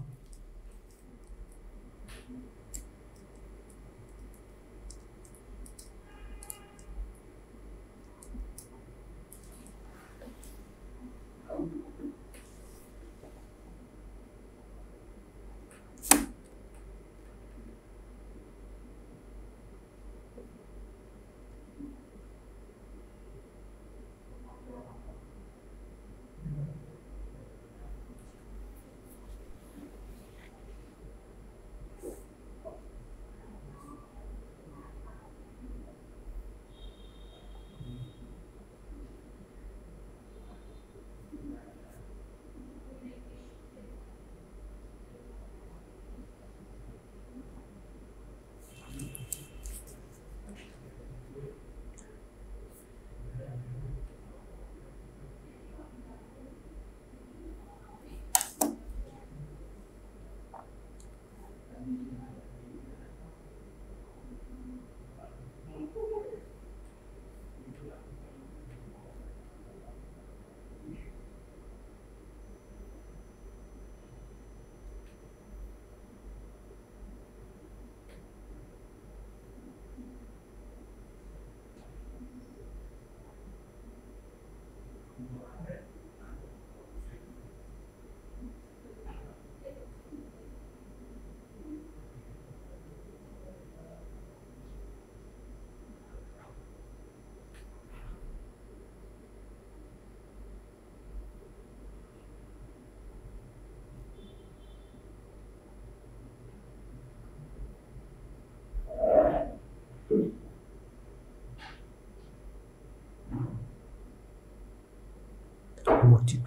Masjid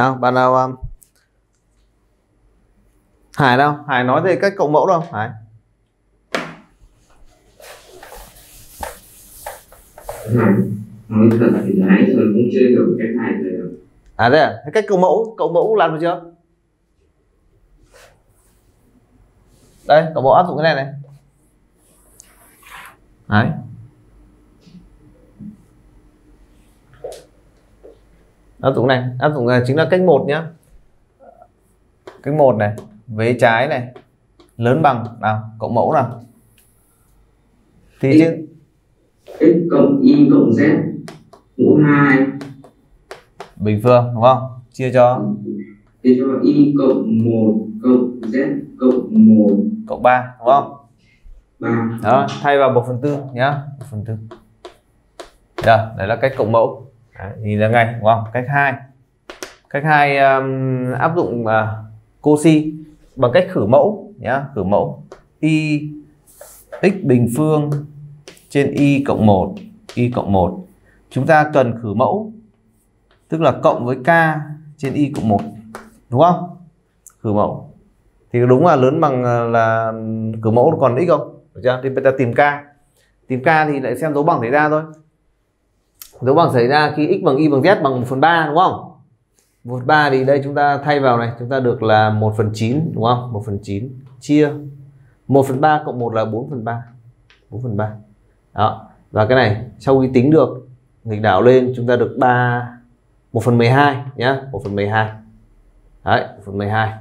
nào bạn nào um, Hải đâu? Hải nói về cách cộng mẫu đâu Hải? Nói thật thì giờ cũng chưa cách rồi à thế à Thế cách cộng mẫu cộng mẫu làm được chưa? Đây cộng mẫu áp dụng cái này này. Đấy. Áp dụng này. Áp dụng là chính là cách một nhá. Cách một này vế trái này lớn bằng. Nào cộng mẫu nào. Thì chứ. X cộng y cộng z mũ hai. Bình phương đúng không? Chia cho. Thì cho y cộng một cộng z cộng một. Cộng 3 đúng không? Ba. Đó thay vào một phần tư nhá. Một phần tư. Được, đấy là cách cộng mẫu đấy, nhìn ra ngay đúng không? Cách hai. Cách hai um, áp dụng uh, cosi bằng cách khử mẫu nhá khử mẫu y x bình phương trên y cộng 1 y cộng 1 chúng ta cần khử mẫu tức là cộng với k trên y cộng 1 đúng không? Khử mẫu. Thì đúng là lớn bằng à, là ừ, khử mẫu còn x không? Được chưa? Thì bây tìm k. Tìm k thì lại xem dấu bằng xảy ra thôi dấu bằng xảy ra khi x bằng y bằng z bằng 1 phần 3 đúng không? 1 phần 3 thì đây chúng ta thay vào này, chúng ta được là 1 phần 9 đúng không? 1 phần 9 chia 1 phần 3 cộng 1 là 4 phần 3 4 phần 3 đó. Và cái này, sau khi tính được nghịch đảo lên, chúng ta được 3 1 phần 12 nhá 1 phần 12 đấy 1 phần 12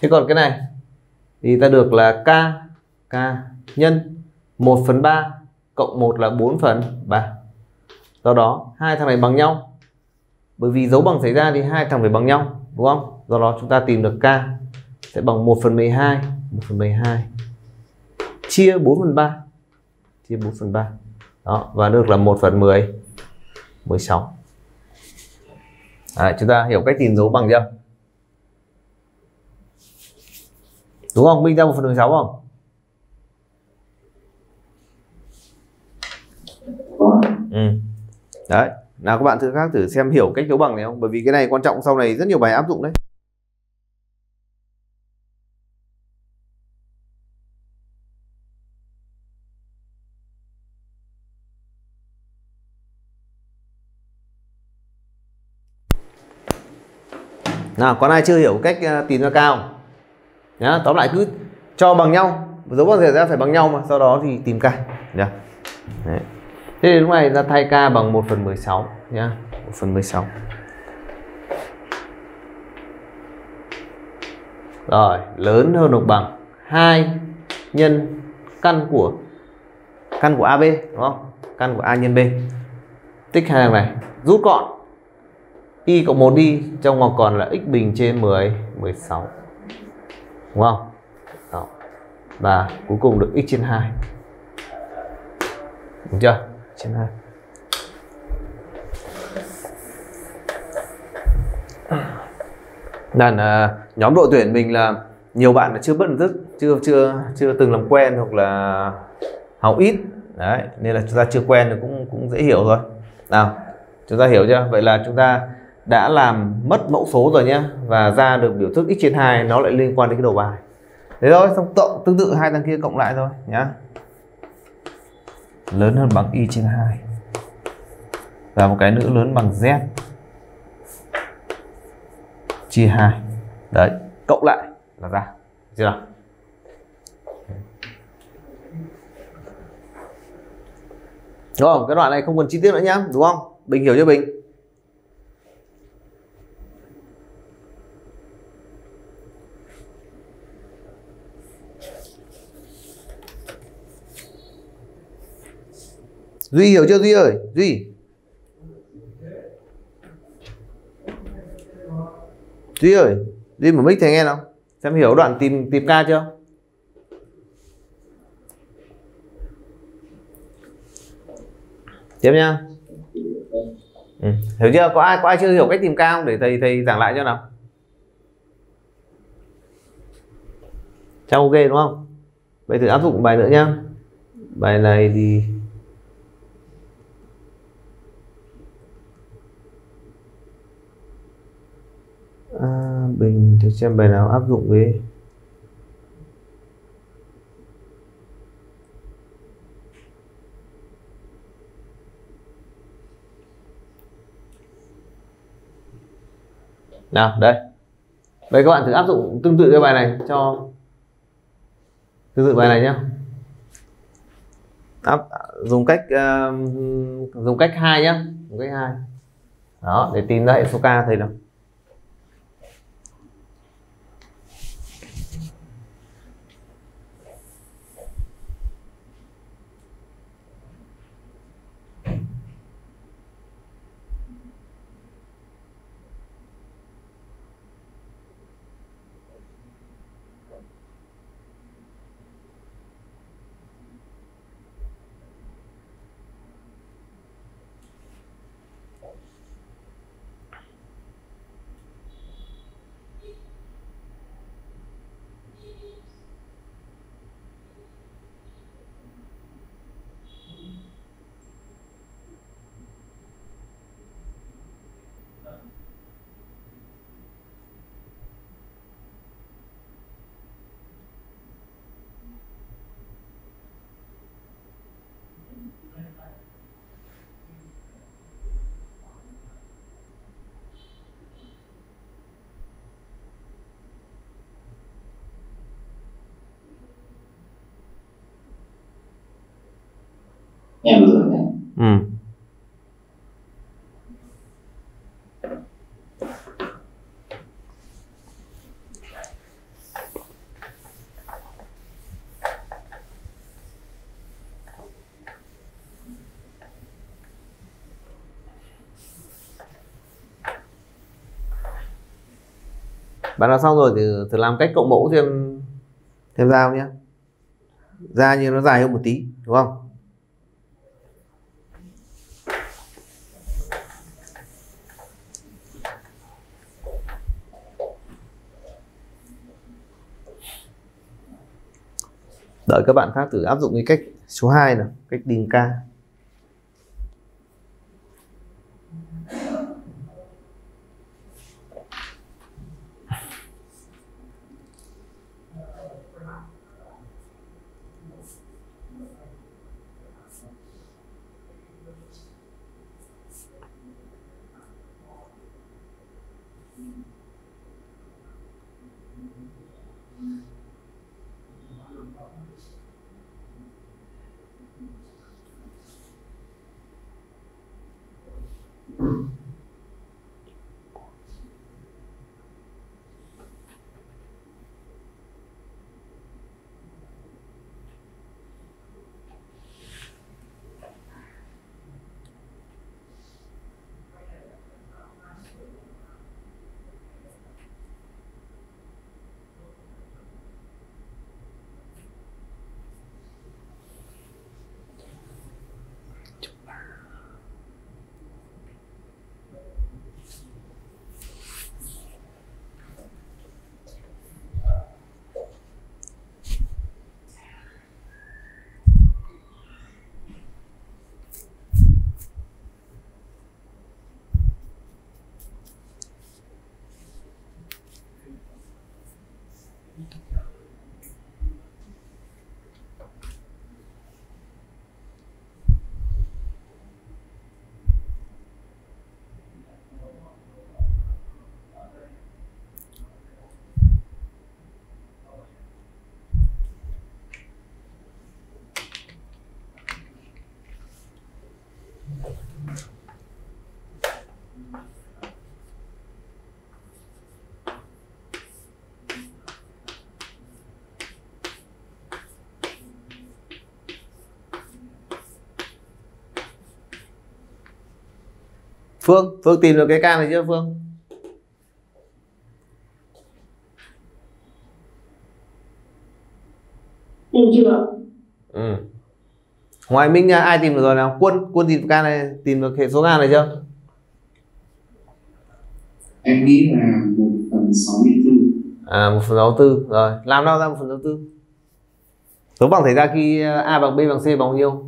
thế còn cái này thì ta được là k k nhân 1 phần 3 cộng 1 là 4 phần 3 do đó hai thằng này bằng nhau. Bởi vì dấu bằng xảy ra thì hai thằng phải bằng nhau đúng không? Do đó chúng ta tìm được k sẽ bằng 1 phần 12 1 phần 12 chia 4 phần 3 chia 4 phần 3 đó và được là 1 phần 10 16 à, chúng ta hiểu cách tìm dấu bằng chưa? Đúng không? Minh ra 1 phần 16 không? Ừ. đấy, nào các bạn thử khác thử xem hiểu cách dấu bằng này không? Bởi vì cái này quan trọng, sau này rất nhiều bài áp dụng đấy. Nào, còn ai chưa hiểu cách ờ, tìm ra cao nhá, tóm lại cứ cho bằng nhau. Dấu bằng giờ ra phải bằng nhau mà, sau đó thì tìm ca nhá Đấy thế thì lúc này ta thay k bằng 1 phần 16 nhá 1 phần 16 rồi, lớn hơn hoặc bằng 2 nhân căn của căn của AB đúng không? Căn của A nhân B. Tích hai thằng này, rút gọn. Y cộng 1 đi, trong ngoặc còn là x bình trên 10 16 đúng không? Đó. và cuối cùng được x trên 2 đúng chưa? Trên 2 đàn à, nhóm đội tuyển mình là nhiều bạn là chưa bất thức chưa chưa chưa từng làm quen hoặc là học ít. Đấy nên là chúng ta chưa quen thì cũng cũng dễ hiểu rồi nào chúng ta hiểu chưa? Vậy là chúng ta đã làm mất mẫu số rồi nhé và ra được biểu thức x trên 2 nó lại liên quan đến cái đầu bài. Thế thôi xong cộng tương tự hai thằng kia cộng lại thôi nhá lớn hơn bằng y trên 2 và một cái nữa lớn bằng z chia 2 đấy, cộng lại là ra. Chưa nào? Đúng không? Cái đoạn này không cần chi tiết nữa nhá, đúng không? Bình hiểu chưa bình? Duy hiểu chưa? Duy ơi, duy. Duy ơi, duy mở mic thầy nghe nào. Xem hiểu đoạn tìm tìm ca chưa? Tiếp nha ừ. hiểu chưa? Có ai có ai chưa hiểu cách tìm ca không? Để thầy thầy giảng lại cho nào. Chắc ok đúng không? Vậy thử áp dụng bài nữa nhá. Bài này thì à, bình thử xem bài nào áp dụng với nào đây. Vậy các bạn thử áp dụng tương tự cái bài này cho tương tự bài này nhé áp dùng cách uh, dùng cách hai nhé dùng cách hai. Đó để tìm ra hệ số k thầy nào. Em vừa rồi ừ. bạn làm xong rồi thì thử làm cách cộng mẫu thêm thêm dao nhé ra như nó dài hơn một tí, đúng không? Đợi các bạn khác thử áp dụng cái cách số 2 là cách tìm ca. Phương Phương tìm được cái ca này chưa Phương? Được chưa? ừ. ngoài Minh nha ai tìm được rồi nào? Quân quân tìm ca này tìm được hệ số ca này chưa? Em nghĩ là một phần sáu mươi bốn à một phần sáu tư rồi. Làm đâu ra một phần sáu tư? Số bằng xảy ra khi a bằng b bằng c bằng bao nhiêu?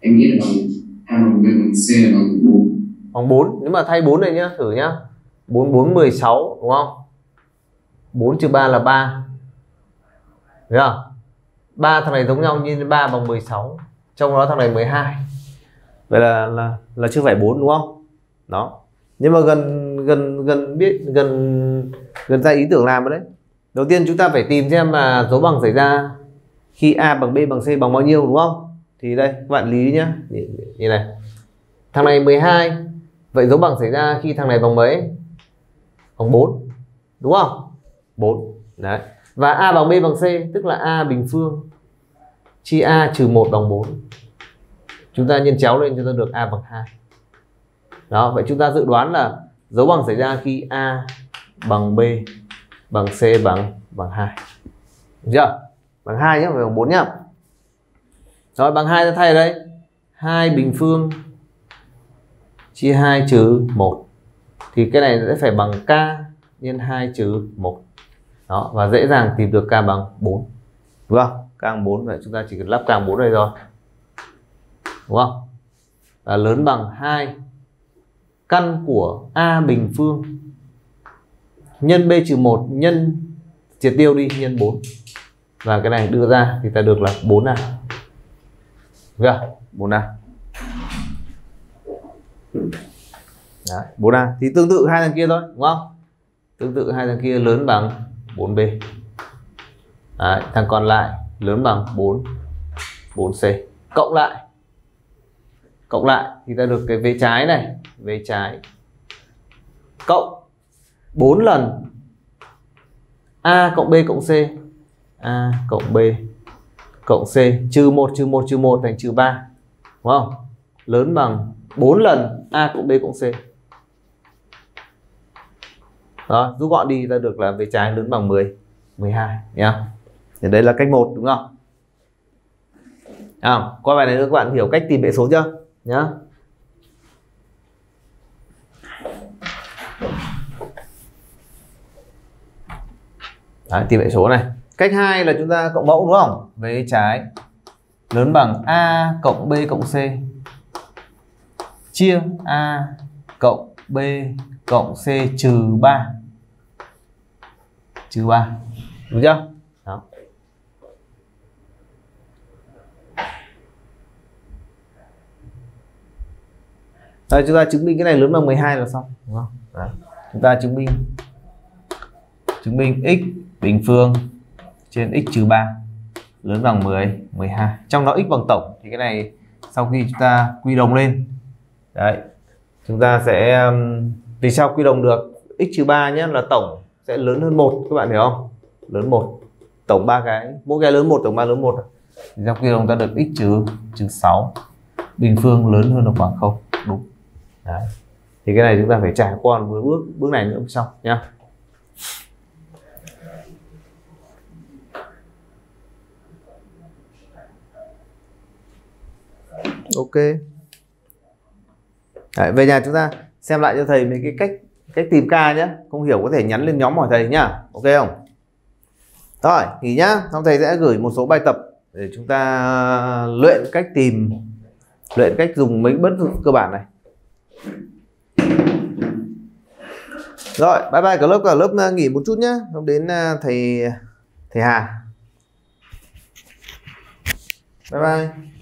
Em nghĩ là bằng a bằng b bằng c là bằng bốn. Bằng 4 nếu mà thay 4 này nhá thử nhá. 4 4 16 đúng không? 4 trừ 3 là 3 Thấy không? ba thằng này giống nhau nhưng 3 bằng 16 trong đó thằng này 12 vậy là là là chưa phải 4 đúng không? Đó. Nhưng mà gần gần gần biết gần gần ra ý tưởng làm rồi đấy. Đầu tiên chúng ta phải tìm xem là dấu bằng xảy ra khi a bằng b bằng c bằng bao nhiêu đúng không thì đây các bạn lý nhá. Như, này. Thằng này 12 vậy dấu bằng xảy ra khi thằng này bằng mấy? Bằng 4 đúng không? 4 đấy. Và a bằng b bằng c tức là a bình phương. Chia a trừ 1 bằng 4 chúng ta nhân chéo lên cho ta được a bằng 2 đó vậy chúng ta dự đoán là dấu bằng xảy ra khi a bằng b bằng c bằng bằng 2 được chưa? Bằng 2 nhé bằng 4 nhé rồi, bằng 2 ta thay ở đây. 2 bình phương chia 2 trừ 1 thì cái này sẽ phải bằng k nhân 2 trừ 1 đó, và dễ dàng tìm được k bằng 4 đúng không? K bằng 4 vậy chúng ta chỉ cần lắp k bằng 4 đây rồi. Đúng không? Và lớn bằng 2 căn của a bình phương nhân b trừ 1 nhân triệt tiêu đi, nhân 4 và cái này đưa ra thì ta được là 4 nào chưa? 4a Đấy, 4a thì tương tự hai thằng kia thôi đúng không? Tương tự hai thằng kia lớn bằng 4b Đấy, thằng còn lại lớn bằng 4 4c cộng lại. Cộng lại thì ta được cái vế trái này vế trái cộng 4 lần a cộng b cộng c. A cộng b cộng c trừ 1 trừ 1 trừ 1 thành trừ 3 đúng không? Lớn bằng 4 lần a cộng b cộng c. Đó rút gọn đi ra được là về trái lớn bằng 10 12 nhá. Thì đây là cách 1 đúng không? À, qua bài này nữa các bạn hiểu cách tìm hệ số chưa? Nhá. Đấy, tìm hệ số này cách 2 là chúng ta cộng mẫu đúng không? Vế trái lớn bằng a cộng b cộng c. Chia a cộng b cộng c trừ 3 trừ 3 đúng chưa? Đó. Đây, chúng ta chứng minh cái này lớn bằng 12 là xong đúng không? Đấy. chúng ta chứng minh. Chứng minh x bình phương trên x trừ 3 lớn bằng 10 12 trong đó x bằng tổng thì cái này sau khi chúng ta quy đồng lên đấy chúng ta sẽ um, vì sao quy đồng được x trừ 3 nhé là tổng sẽ lớn hơn một các bạn hiểu không? Lớn một tổng ba cái mỗi cái lớn một tổng ba lớn một. Thì sau quy đồng ta được x trừ trừ 6 bình phương lớn hơn hoặc bằng không? Đúng. Đấy. Thì cái này chúng ta phải trải qua một bước bước này nữa xong nhá. Ok. Đấy, về nhà chúng ta xem lại cho thầy mấy cái cách cách tìm ca nhé không hiểu có thể nhắn lên nhóm hỏi thầy nhá. Ok không? Rồi nghỉ nhá. Xong thầy sẽ gửi một số bài tập để chúng ta luyện cách tìm luyện cách dùng mấy bất cơ bản này. Rồi bye bye cả lớp cả lớp uh, nghỉ một chút nhá. Không đến uh, thầy thầy Hà. Bye bye.